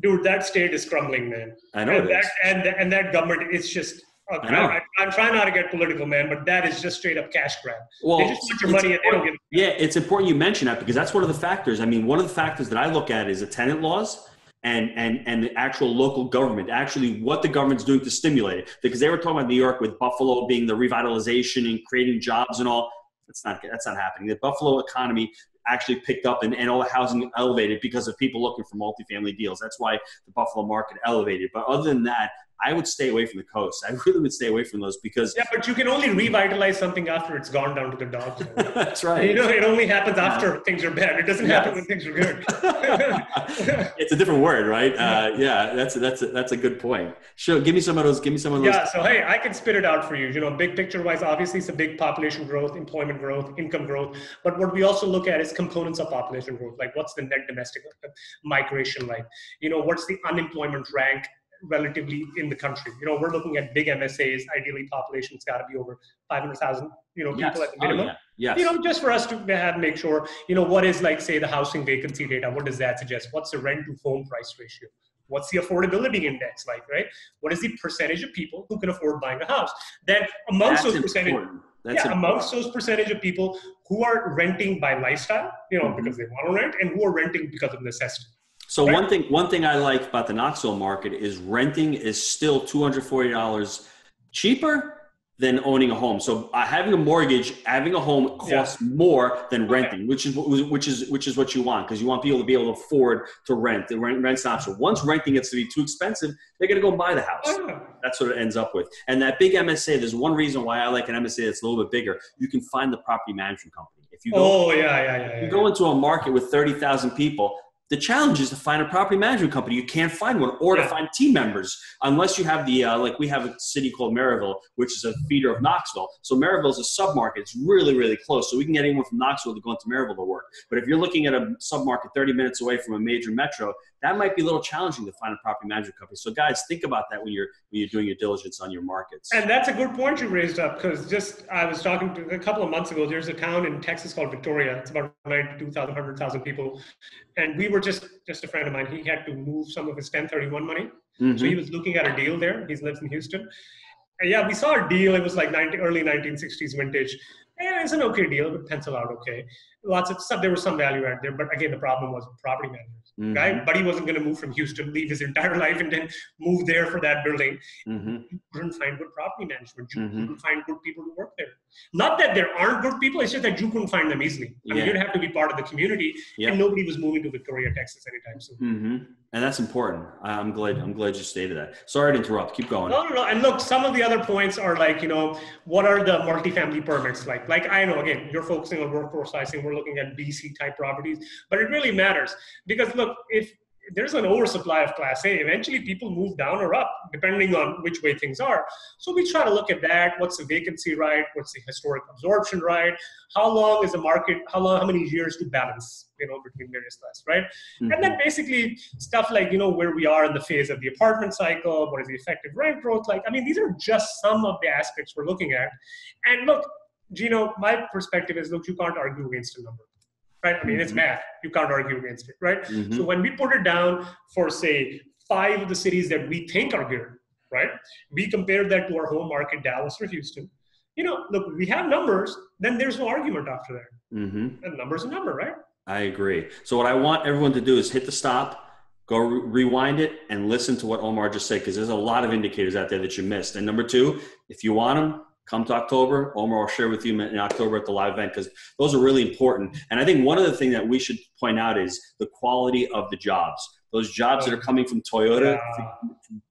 [SPEAKER 3] dude, that state is crumbling, man.
[SPEAKER 1] I know
[SPEAKER 3] and that, and and that government is just. Uh, I know. I, am trying not to get political, man, but that is just straight up cash grab. Well, they just want your money and they don't give.
[SPEAKER 1] Yeah, it's important you mention that because that's one of the factors. I mean, one of the factors that I look at is the tenant laws and and and the actual local government, actually what the government's doing to stimulate it. Because they were talking about New York with Buffalo being the revitalization and creating jobs and all. That's not that's not happening. The Buffalo economy actually picked up and, and all the housing elevated because of people looking for multifamily deals. That's why the Buffalo market elevated. But other than that, I would stay away from the coast. I really would stay away from those because
[SPEAKER 3] yeah, but you can only revitalize something after it's gone down to the dogs.
[SPEAKER 1] That's right.
[SPEAKER 3] You know, it only happens after things are bad. It doesn't yes. happen when things are good.
[SPEAKER 1] it's a different word, right? Uh, yeah, that's a, that's a, that's a good point. Sure, give me some of those. Give me some of those.
[SPEAKER 3] Yeah. So hey, I can spit it out for you. You know, big picture wise, obviously it's a big population growth, employment growth, income growth. But what we also look at is components of population growth, like what's the net domestic migration like? You know, what's the unemployment rank? Relatively in the country. You know, we're looking at big MSAs. Ideally, population's got to be over 500,000. You know, people
[SPEAKER 1] yes.
[SPEAKER 3] at the minimum.
[SPEAKER 1] Oh, yeah. yes.
[SPEAKER 3] You know, just for us to have make sure. You know, what is like say the housing vacancy data? What does that suggest? What's the rent to home price ratio? What's the affordability index like? Right? What is the percentage of people who can afford buying a house? Then amongst
[SPEAKER 1] That's
[SPEAKER 3] those percentage.
[SPEAKER 1] That's
[SPEAKER 3] yeah, important. amongst those percentage of people who are renting by lifestyle, you know, mm-hmm. because they want to rent, and who are renting because of necessity.
[SPEAKER 1] So right. one thing one thing I like about the Knoxville market is renting is still two hundred forty dollars cheaper than owning a home. So uh, having a mortgage, having a home costs yeah. more than renting, which is which is which is what you want because you want people to be able to afford to rent. The rent rent's not so. Once renting gets to be too expensive, they're gonna go and buy the house. Oh, that's what it ends up with. And that big MSA, there's one reason why I like an MSA that's a little bit bigger. You can find the property management company.
[SPEAKER 3] If you go, oh yeah, yeah, yeah.
[SPEAKER 1] You
[SPEAKER 3] yeah.
[SPEAKER 1] go into a market with thirty thousand people the challenge is to find a property management company. You can't find one, or yeah. to find team members, unless you have the uh, like we have a city called Maryville, which is a feeder of Knoxville. So Maryville is a submarket; it's really, really close. So we can get anyone from Knoxville to go into Maryville to work. But if you're looking at a submarket 30 minutes away from a major metro, that might be a little challenging to find a property management company. So guys, think about that when you're when you're doing your diligence on your markets.
[SPEAKER 3] And that's a good point you raised up because just I was talking to a couple of months ago. There's a town in Texas called Victoria. It's about 92,000, 100,000 people, and we were just just a friend of mine. He had to move some of his 1031 money, mm-hmm. so he was looking at a deal there. He lives in Houston. And yeah, we saw a deal. It was like 90, early 1960s vintage. Yeah, it's an okay deal, but pencil out okay. Lots of stuff. There was some value add there, but again, the problem was property management Mm-hmm. Right? He wasn't going to move from Houston, leave his entire life, and then move there for that building. Mm-hmm. You couldn't find good property management. You mm-hmm. couldn't find good people to work there. Not that there aren't good people, it's just that you couldn't find them easily. I mean, you'd have to be part of the community, and nobody was moving to Victoria, Texas anytime soon.
[SPEAKER 1] Mm-hmm. And that's important. I'm glad. I'm glad you stated that. Sorry to interrupt. Keep going.
[SPEAKER 3] No, no, no. And look, some of the other points are like, you know, what are the multifamily permits like? Like I know, again, you're focusing on workforce sizing. We're looking at BC type properties, but it really matters because look, if there's an oversupply of class A. Eventually, people move down or up depending on which way things are. So we try to look at that. What's the vacancy right? What's the historic absorption right? How long is the market? How long? How many years to balance? You know, between various class, right? Mm-hmm. And then basically stuff like you know where we are in the phase of the apartment cycle. What is the effective rent growth like? I mean, these are just some of the aspects we're looking at. And look, Gino, my perspective is look, you can't argue against a number right? I mean, it's mm-hmm. math. You can't argue against it, right? Mm-hmm. So when we put it down for, say, five of the cities that we think are good, right? We compare that to our home market, Dallas or Houston. You know, look, we have numbers, then there's no argument after that. Mm-hmm. And number's a number, right?
[SPEAKER 1] I agree. So what I want everyone to do is hit the stop, go re- rewind it, and listen to what Omar just said, because there's a lot of indicators out there that you missed. And number two, if you want them, come to October. Omar will share with you in October at the live event because those are really important. And I think one of the things that we should point out is the quality of the jobs. those jobs that are coming from Toyota yeah.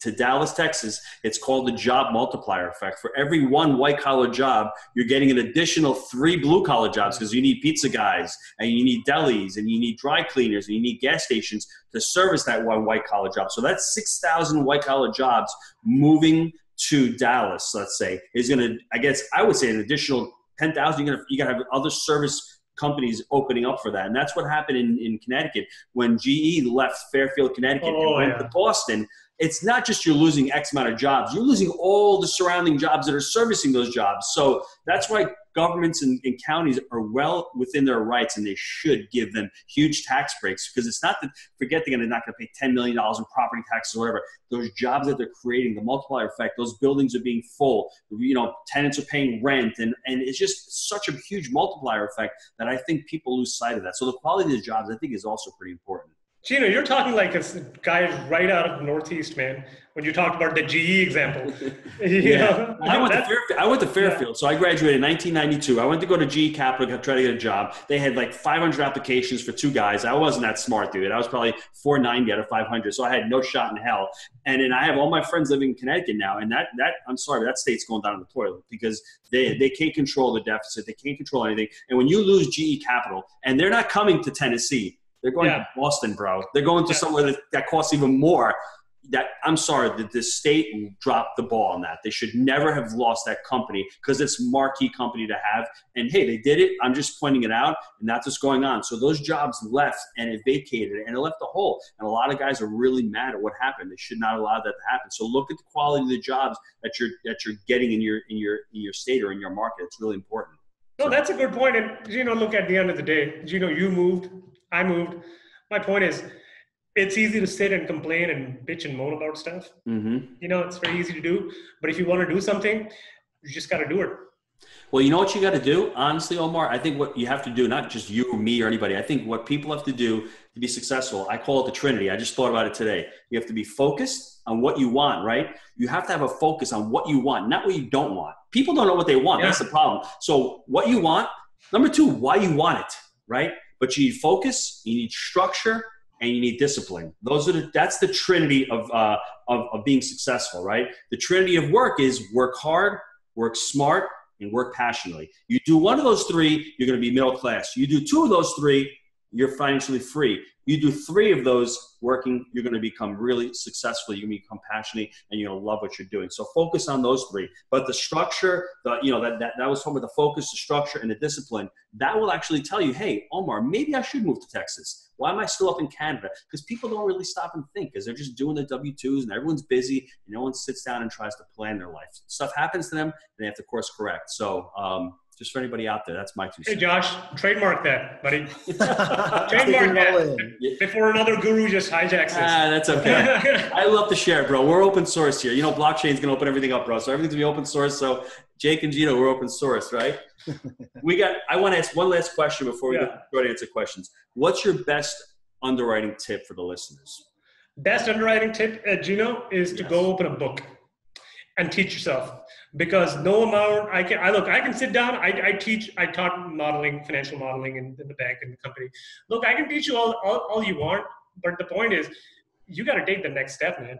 [SPEAKER 1] to, to, Dallas, Texas, it's called the job multiplier effect. For every one white collar job, you're getting an additional three blue collar jobs because you need pizza guys and you need delis and you need dry cleaners and you need gas stations to service that one white collar job. So that's 6,000 white collar jobs moving to Dallas, let's say, is going to, I guess I would say an additional 10,000. You're going to, you got to have other service companies opening up for that. And that's what happened in, in Connecticut when GE left Fairfield, Connecticut oh, and went yeah. to Boston it's not just you're losing X amount of jobs, you're losing all the surrounding jobs that are servicing those jobs. So that's why governments and, and, counties are well within their rights and they should give them huge tax breaks because it's not that forget they're not going to pay $10 million in property taxes or whatever. Those jobs that they're creating, the multiplier effect, those buildings are being full, you know, tenants are paying rent and, and it's just such a huge multiplier effect that I think people lose sight of that. So the quality of the jobs I think is also pretty important.
[SPEAKER 3] Gino, you're talking like a guy right out of the Northeast, man. When you talked about the GE example,
[SPEAKER 1] yeah, I went to Fairfield. I went to Fairfield, yeah. so I graduated in 1992. I went to go to GE Capital to try to get a job. They had like 500 applications for two guys. I wasn't that smart, dude. I was probably 490 out of 500, so I had no shot in hell. And then I have all my friends living in Connecticut now, and that that I'm sorry, that state's going down in the toilet because they they can't control the deficit, they can't control anything. And when you lose GE Capital, and they're not coming to Tennessee they're going yeah. to Boston, bro. They're going to yeah. somewhere that, that costs even more. That I'm sorry that the state dropped the ball on that. They should never have lost that company because it's marquee company to have. And hey, they did it. I'm just pointing it out, and that's what's going on. So those jobs left, and it vacated, and it left a hole. And a lot of guys are really mad at what happened. They should not allow that to happen. So look at the quality of the jobs that you're that you're getting in your in your in your state or in your market. It's really important.
[SPEAKER 3] No, that's a good point. And you know, look at the end of the day, you know, you moved I moved. My point is, it's easy to sit and complain and bitch and moan about stuff. Mm-hmm. You know, it's very easy to do. But if you want to do something, you just got to do it.
[SPEAKER 1] Well, you know what you got to do, honestly, Omar. I think what you have to do, not just you or me or anybody. I think what people have to do to be successful. I call it the Trinity. I just thought about it today. You have to be focused on what you want, right? You have to have a focus on what you want, not what you don't want. People don't know what they want. Yeah. That's the problem. So, what you want. Number two, why you want it, right? But you need focus, you need structure, and you need discipline. Those are the, that's the trinity of, uh, of, of being successful, right? The trinity of work is work hard, work smart, and work passionately. You do one of those three, you're going to be middle class. You do two of those three, you're financially free. You do three of those working, you're going to become really successful. You're going to become passionate, and you're going to love what you're doing. So focus on those three. But the structure, the you know that that, that was talking about the focus, the structure, and the discipline. That will actually tell you, hey, Omar, maybe I should move to Texas. Why am I still up in Canada? Because people don't really stop and think, because they're just doing the W twos, and everyone's busy, and no one sits down and tries to plan their life. Stuff happens to them, and they have to course correct. So. Um, just for anybody out there, that's my two
[SPEAKER 3] cents. Hey, Josh, trademark that, buddy. trademark that before another guru just hijacks it.
[SPEAKER 1] Ah, that's okay. I love to share, bro. We're open source here. You know, blockchain's gonna open everything up, bro. So everything's gonna be open source. So Jake and Gino, we're open source, right? we got. I want to ask one last question before we yeah. go to answer questions. What's your best underwriting tip for the listeners?
[SPEAKER 3] Best underwriting tip, uh, Gino, is yes. to go open a book and teach yourself because no amount I can I look I can sit down I, I teach I taught modeling financial modeling in, in the bank and the company look I can teach you all, all, all you want but the point is you got to take the next step man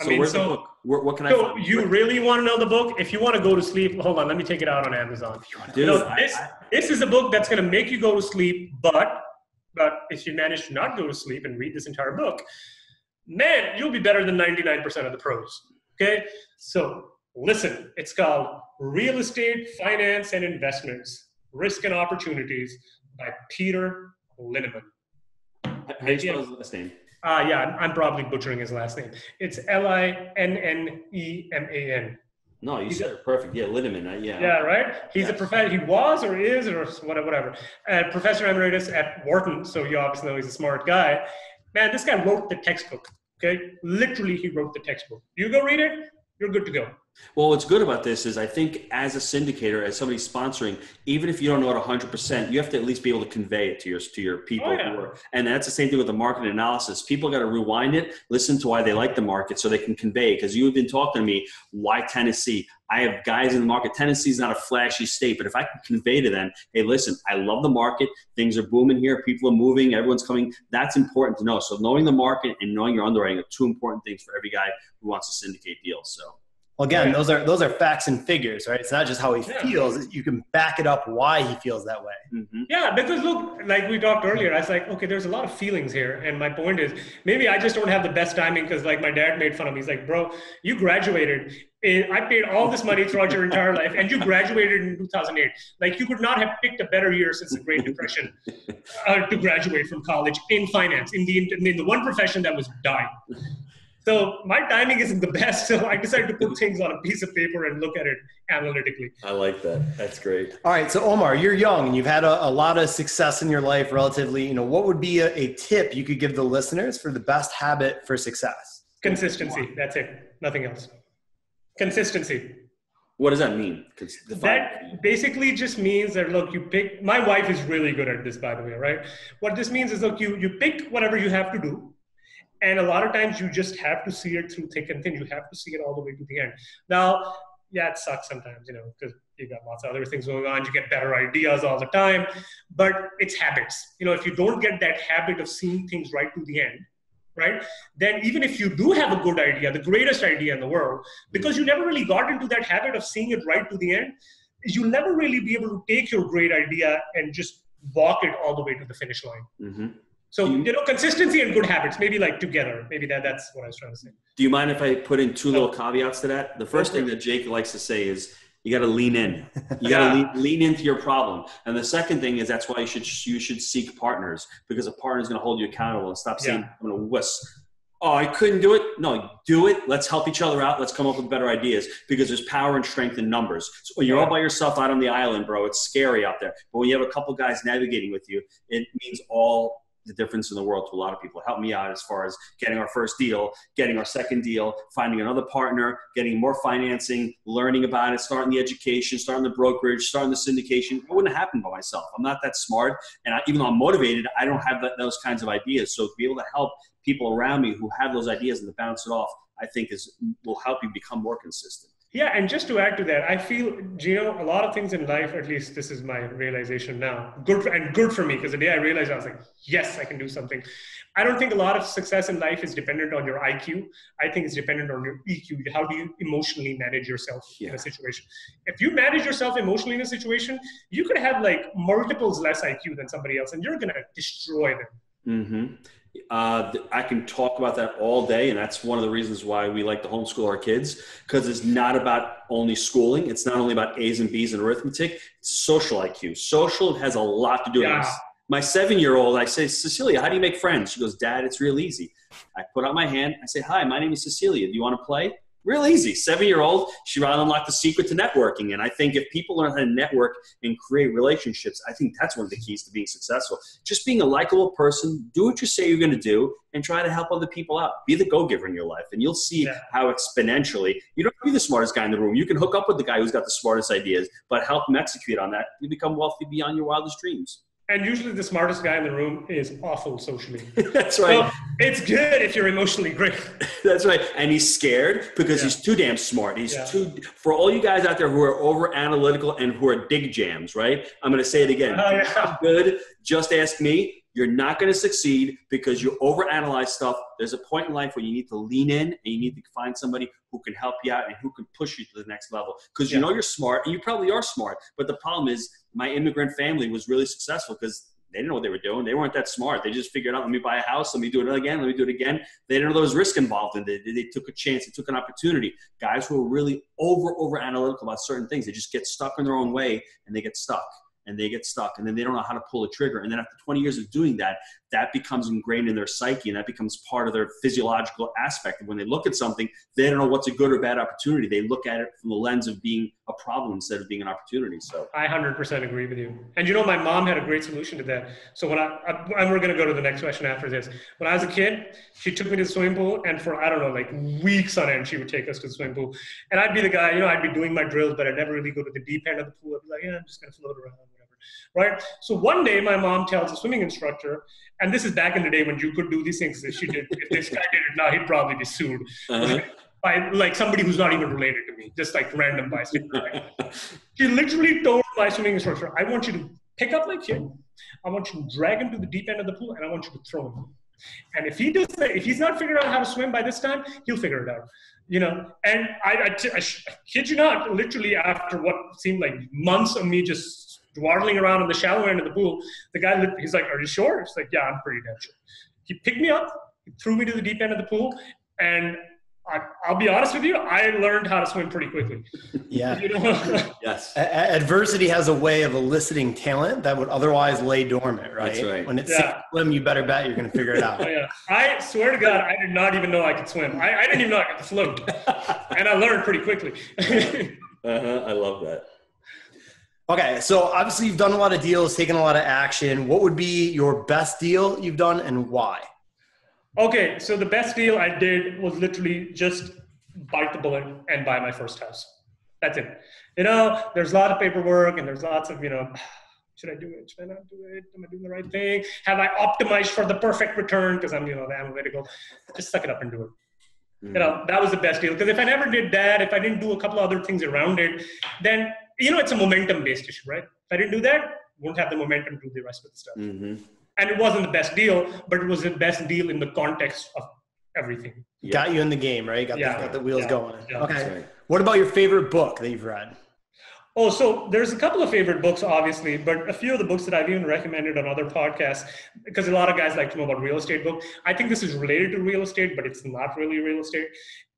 [SPEAKER 1] I so mean, where's so, the book? Where, what can
[SPEAKER 3] so
[SPEAKER 1] I?
[SPEAKER 3] you Where? really want to know the book? If you want to go to sleep, hold on. Let me take it out on Amazon. Dude, you know, this I, this is a book that's going to make you go to sleep. But but if you manage to not go to sleep and read this entire book, man, you'll be better than ninety nine percent of the pros. Okay, so Listen, it's called Real Estate, Finance, and Investments Risk and Opportunities by Peter Linneman.
[SPEAKER 1] How do you spell his last name?
[SPEAKER 3] Uh, yeah, I'm probably butchering his last name. It's L I N N E M A N.
[SPEAKER 1] No, you He's said a, it perfect. Yeah, Linneman. Uh, yeah.
[SPEAKER 3] Yeah, right. He's a professor. He was or is or whatever. whatever. Uh, professor emeritus at Wharton, so you obviously know he's a smart guy. Man, this guy wrote the textbook. Okay, literally, he wrote the textbook. You go read it. You're good to go.
[SPEAKER 1] Well, what's good about this is I think as a syndicator, as somebody sponsoring, even if you don't know it 100%, you have to at least be able to convey it to your to your people. Oh, yeah. are, and that's the same thing with the market analysis. People got to rewind it, listen to why they like the market so they can convey. Because you have been talking to me, why Tennessee? I have guys in the market. Tennessee is not a flashy state, but if I can convey to them, hey, listen, I love the market. Things are booming here. People are moving. Everyone's coming. That's important to know. So knowing the market and knowing your underwriting are two important things for every guy who wants to syndicate deals. So.
[SPEAKER 2] Well, again, those are those are facts and figures, right? It's not just how he yeah. feels; you can back it up why he feels that way.
[SPEAKER 3] Mm-hmm. Yeah, because look, like we talked earlier, I was like, okay, there's a lot of feelings here, and my point is, maybe I just don't have the best timing because, like, my dad made fun of me. He's like, bro, you graduated. I paid all this money throughout your entire life, and you graduated in 2008. Like, you could not have picked a better year since the Great Depression uh, to graduate from college in finance, in the in the one profession that was dying. So my timing isn't the best. So I decided to put things on a piece of paper and look at it analytically.
[SPEAKER 1] I like that. That's great.
[SPEAKER 2] All right. So Omar, you're young and you've had a, a lot of success in your life relatively. You know, what would be a, a tip you could give the listeners for the best habit for success?
[SPEAKER 3] Consistency. That's it. Nothing else. Consistency.
[SPEAKER 1] What does that mean?
[SPEAKER 3] That basically just means that look, you pick. My wife is really good at this, by the way, right? What this means is look, you you pick whatever you have to do, and a lot of times you just have to see it through thick and thin. You have to see it all the way to the end. Now, yeah, it sucks sometimes, you know, because you got lots of other things going on. You get better ideas all the time, but it's habits. You know, if you don't get that habit of seeing things right to the end, right, then even if you do have a good idea, the greatest idea in the world, because you never really got into that habit of seeing it right to the end, you'll never really be able to take your great idea and just walk it all the way to the finish line. Mm-hmm. So you, you, know, consistency and good habits, maybe like together. Maybe that that's what I was trying to say.
[SPEAKER 1] Do you mind if I put in two little caveats to that? The first thing that Jake likes to say is you got to lean in. You got to yeah. lean, lean, into your problem. And the second thing is that's why you should you should seek partners because a partner is going to hold you accountable and stop saying yeah. I'm going to wuss. Oh, I couldn't do it. No, do it. Let's help each other out. Let's come up with better ideas because there's power and strength in numbers. So when you're all by yourself out on the island, bro, it's scary out there. But when you have a couple guys navigating with you, it means all the difference in the world to a lot of people. Help me out as far as getting our first deal, getting our second deal, finding another partner, getting more financing, learning about it, starting the education, starting the brokerage, starting the syndication. It wouldn't happen by myself. I'm not that smart. And I, even though I'm motivated, I don't have that, those kinds of ideas. So to be able to help people around me who have those ideas and to bounce it off, I think is will help you become more consistent.
[SPEAKER 3] Yeah, and just to add to that, I feel, Gino, a lot of things in life, at least this is my realization now, good and good for me, because the day I realized I was like, yes, I can do something. I don't think a lot of success in life is dependent on your IQ. I think it's dependent on your EQ. How do you emotionally manage yourself yeah. in a situation? If you manage yourself emotionally in a situation, you could have like multiples less IQ than somebody else, and you're gonna destroy them.
[SPEAKER 1] Mm-hmm. Uh, I can talk about that all day, and that's one of the reasons why we like to homeschool our kids because it's not about only schooling. It's not only about A's and B's and arithmetic. It's social IQ. Social has a lot to do yeah. with this. My seven-year-old, I say, Cecilia, how do you make friends? She goes, Dad, it's real easy. I put out my hand. I say, Hi, my name is Cecilia. Do you want to play? Real easy. Seven year old, she rather unlock the secret to networking. And I think if people learn how to network and create relationships, I think that's one of the keys to being successful. Just being a likable person, do what you say you're going to do, and try to help other people out. Be the go giver in your life. And you'll see yeah. how exponentially, you don't have to be the smartest guy in the room. You can hook up with the guy who's got the smartest ideas, but help him execute on that. You become wealthy beyond your wildest dreams.
[SPEAKER 3] And usually the smartest guy in the room is awful socially.
[SPEAKER 1] That's right.
[SPEAKER 3] So it's good if you're emotionally great.
[SPEAKER 1] That's right. And he's scared because yeah. he's too damn smart. He's yeah. too for all you guys out there who are over analytical and who are dig jams, right? I'm gonna say it again. Uh, yeah. Good. Just ask me. You're not going to succeed because you overanalyze stuff. There's a point in life where you need to lean in and you need to find somebody who can help you out and who can push you to the next level. Because you know you're smart and you probably are smart. But the problem is, my immigrant family was really successful because they didn't know what they were doing. They weren't that smart. They just figured out, let me buy a house, let me do it again, let me do it again. They didn't know there was risk involved in it. They, they took a chance, they took an opportunity. Guys who are really over, over analytical about certain things, they just get stuck in their own way and they get stuck and they get stuck and then they don't know how to pull a trigger and then after 20 years of doing that that becomes ingrained in their psyche and that becomes part of their physiological aspect. And when they look at something they don't know what's a good or bad opportunity. They look at it from the lens of being a problem instead of being an opportunity. So
[SPEAKER 3] i 100% agree with you. And you know my mom had a great solution to that. So when i, I and we're going to go to the next question after this. When i was a kid she took me to the swimming pool and for i don't know like weeks on end she would take us to the swimming pool. And i'd be the guy you know i'd be doing my drills but i'd never really go to the deep end of the pool. I'd be like yeah i'm just going to float around right? So one day my mom tells a swimming instructor, and this is back in the day when you could do these things that she did. if this guy did it now, he'd probably be sued. Uh-huh. by like somebody who's not even related to me, just like random bystander. Right? she literally told my swimming instructor, "I want you to pick up my kid, I want you to drag him to the deep end of the pool, and I want you to throw him." And if he does, if he's not figured out how to swim by this time, he'll figure it out. You know, and I, I, t- I kid you not, literally after what seemed like months of me just waddling around in the shallow end of the pool, the guy, he's like, "Are you sure?" It's like, "Yeah, I'm pretty damn sure." He picked me up, threw me to the deep end of the pool, and I, will be honest with you, I learned how to swim pretty quickly.
[SPEAKER 2] Yeah.
[SPEAKER 3] You know?
[SPEAKER 1] yes.
[SPEAKER 2] A- adversity has a way of eliciting talent that would otherwise lay dormant, right?
[SPEAKER 1] That's right.
[SPEAKER 2] When it's
[SPEAKER 3] Yeah.
[SPEAKER 2] swim, you better bet you're going to figure it out.
[SPEAKER 3] Oh, yeah. I swear to God, I did not even know I could swim. I, I didn't even know I could float. and I learned pretty quickly.
[SPEAKER 1] Uh-huh. I love that.
[SPEAKER 2] Okay, so obviously you've done a lot of deals, taken a lot of action. What would be your best deal you've done and why?
[SPEAKER 3] okay, so the best deal I did was literally just bite the bullet and buy my first house. That's it. You know, there's a lot of paperwork and there's lots of, you know, should I do it? Should I not do it? Am I doing the right thing? Have I optimized for the perfect return? Because I'm, you know, the analytical. Just suck it up and do it. you hmm. know that was the best deal because if i never did that if i didn't do a couple other things around it then you know it's a momentum based issue right if i didn't do that won't have the momentum to do the rest of the stuff
[SPEAKER 1] Mm-hmm.
[SPEAKER 3] and it wasn't the best deal but it was the best deal in the context of everything
[SPEAKER 2] Got you in the game, right? Got,
[SPEAKER 3] Yeah.
[SPEAKER 2] the, got the wheels
[SPEAKER 3] Yeah.
[SPEAKER 2] going.
[SPEAKER 3] Yeah.
[SPEAKER 2] Okay.
[SPEAKER 1] That's right.
[SPEAKER 2] What about your favorite book that you've read?
[SPEAKER 3] Oh, so there's a couple of favorite books, obviously, but a few of the books that I've even recommended on other podcasts, because a lot of guys like to know about real estate book. I think this is related to real estate, but it's not really real estate.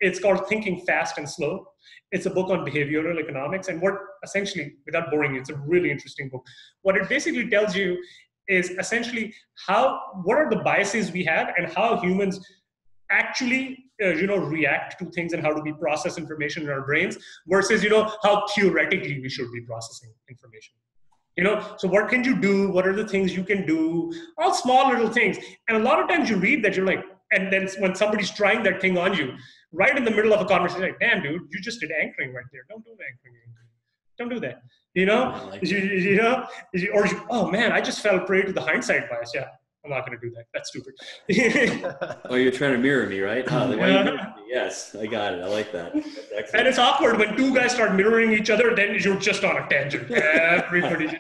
[SPEAKER 3] It's called Thinking Fast and Slow. It's a book on behavioral economics, and what essentially, without boring you, it's a really interesting book. What it basically tells you is essentially how what are the biases we have and how humans actually uh, you know react to things and how do we process information in our brains versus you know how theoretically we should be processing information. You know so what can you do? What are the things you can do? All small little things. And a lot of times you read that you're like and then when somebody's trying that thing on you right in the middle of a conversation like damn dude you just did anchoring right there don't do anchoring don't do that you know
[SPEAKER 1] like
[SPEAKER 3] you, you know or you, oh man i just fell prey to the hindsight bias yeah i'm not going to do that that's stupid
[SPEAKER 1] Oh, you're trying to mirror me, right? Oh, the way
[SPEAKER 3] Yeah.
[SPEAKER 1] me. Yes, I got it. I like that.
[SPEAKER 3] And it's awkward when two guys start mirroring each other, then you're just on a tangent. Everybody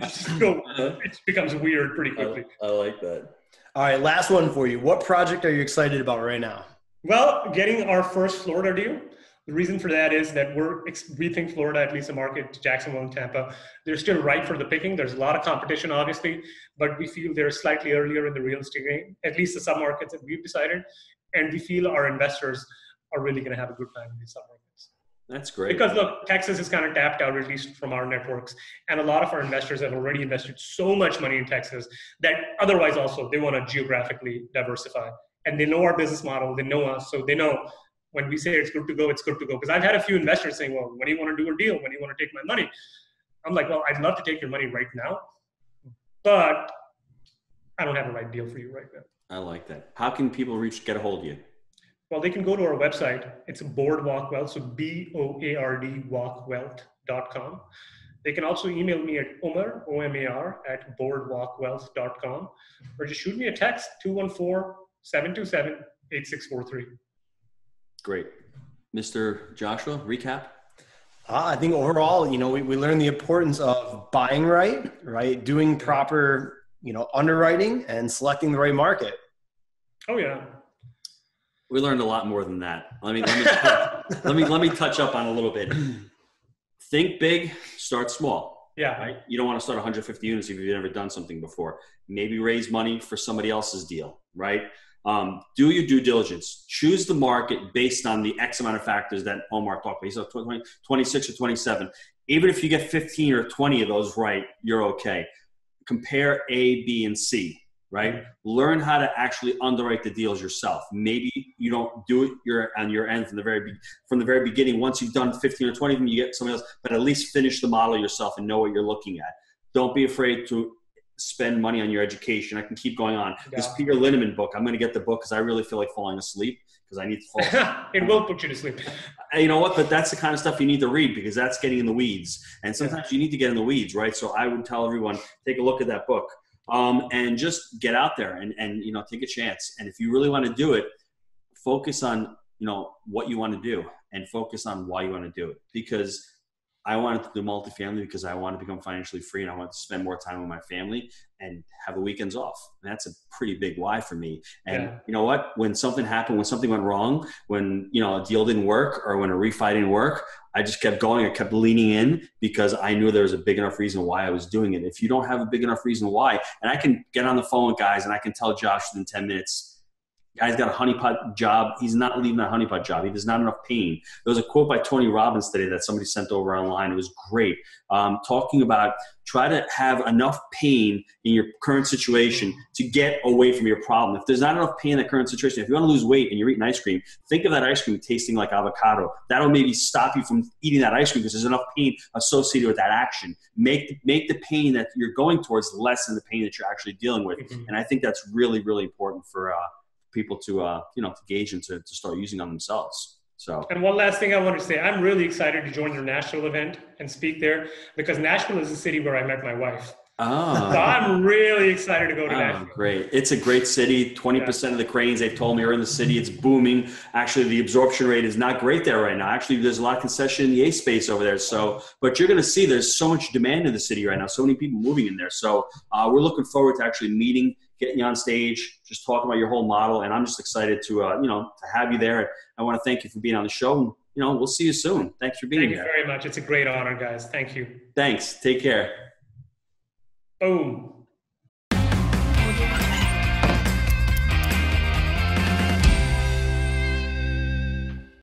[SPEAKER 3] just, just go. Uh-huh. It becomes weird pretty quickly.
[SPEAKER 1] I, I like that.
[SPEAKER 2] All right, last one for you. What project are you excited about right now?
[SPEAKER 3] Well, getting our first Florida deal. The reason for that is that we're we think Florida, at least the market, to Jacksonville and Tampa, they're still ripe for the picking. There's a lot of competition, obviously, but we feel they're slightly earlier in the real estate game, at least the submarkets that we've decided, and we feel our investors are really going to have a good time in these submarkets.
[SPEAKER 1] That's great.
[SPEAKER 3] Because look, Texas is kind of tapped out, at least from our networks, and a lot of our investors have already invested so much money in Texas that otherwise also they want to geographically diversify, and they know our business model, they know us, so they know when we say it's good to go, it's good to go. Because I've had a few investors saying, "Well, when do you want to do a deal? When do you want to take my money?" I'm like, "Well, I'd love to take your money right now, but I don't have the right deal for you right now."
[SPEAKER 1] I like that. How can people reach, get a hold of you?
[SPEAKER 3] Well, they can go to our website. It's Boardwalk Wealth, so B O A R D walkwealth.com. They can also email me at Omar, O M A R, at boardwalkwealth.com, or just shoot me a text 214 727 8643.
[SPEAKER 1] Great. Mr. Joshua, recap?
[SPEAKER 2] Uh, I think overall, you know, we, we learned the importance of buying right, right, doing proper, you know, underwriting and selecting the right market.
[SPEAKER 3] Oh, yeah.
[SPEAKER 1] We learned a lot more than that. Let me let me let me let me touch up on a little bit. Think big, start small.
[SPEAKER 3] Yeah.
[SPEAKER 1] Right? You don't want to start 150 units if you've never done something before. Maybe raise money for somebody else's deal, right? Um, do your due diligence. Choose the market based on the X amount of factors that Omar talked about. At 20, 26 or 27. Even if you get 15 or 20 of those right, you're okay. Compare A, B, and C, right? Learn how to actually underwrite the deals yourself. Maybe you don't do it your, on your end from the very from the very beginning. Once you've done 15 or 20 of them, you get somebody else, but at least finish the model yourself and know what you're looking at. Don't be afraid to spend money on your education. I can keep going on. This Peter Linneman book, I'm going to get the book because I really feel like falling asleep because I need to fall. Asleep.
[SPEAKER 3] It will put you to sleep.
[SPEAKER 1] You know what? But that's the kind of stuff you need to read because that's getting in the weeds. And sometimes you need to get in the weeds, right? So I would tell everyone take a look at that book um, and just get out there and, and you know take a chance. And if you really want to do it, focus on you know, what you want to do and focus on why you want to do it. Because I wanted to do multifamily because I want to become financially free and I want to spend more time with my family and have the weekends off. And that's a pretty big why for me. And yeah. you know what? When something happened, when something went wrong, when you know a deal didn't work or when a refi didn't work, I just kept going. I kept leaning in because I knew there was a big enough reason why I was doing it. If you don't have a big enough reason why, and I can get on the phone with guys and I can tell Josh within 10 minutes, Guy's got a honeypot job. He's not leaving that honeypot job. He does not enough pain. There was a quote by Tony Robbins today that somebody sent over online. It was great. Um, talking about try to have enough pain in your current situation to get away from your problem. If there's not enough pain in the current situation, if you want to lose weight and you're eating ice cream, think of that ice cream tasting like avocado. That'll maybe stop you from eating that ice cream because there's enough pain associated with that action. Make make the pain that you're going towards less than the pain that you're actually dealing with. Mm-hmm. And I think that's really really important for. Uh, people to uh, you know to gauge and to, to start using on themselves. So.
[SPEAKER 3] And one last thing I want to say, I'm really excited to join your Nashville event and speak there because Nashville is the city where I met my wife. Oh. So I'm really excited to go to oh, Nashville.
[SPEAKER 1] Great. It's a great city. 20% yeah. of the cranes they've told me are in the city. It's booming. Actually, the absorption rate is not great there right now. Actually, there's a lot of concession in the A space over there. So, but you're going to see there's so much demand in the city right now. So many people moving in there. So uh, we're looking forward to actually meeting getting you on stage, just talking about your whole model. And I'm just excited to, uh, you know, to have you there. I want to thank you for being on the show. You know, we'll see you soon. Thanks for being
[SPEAKER 3] thank
[SPEAKER 1] here.
[SPEAKER 3] Thank you very much. It's a great honor, guys. Thank you.
[SPEAKER 1] Thanks. Take care.
[SPEAKER 3] Boom.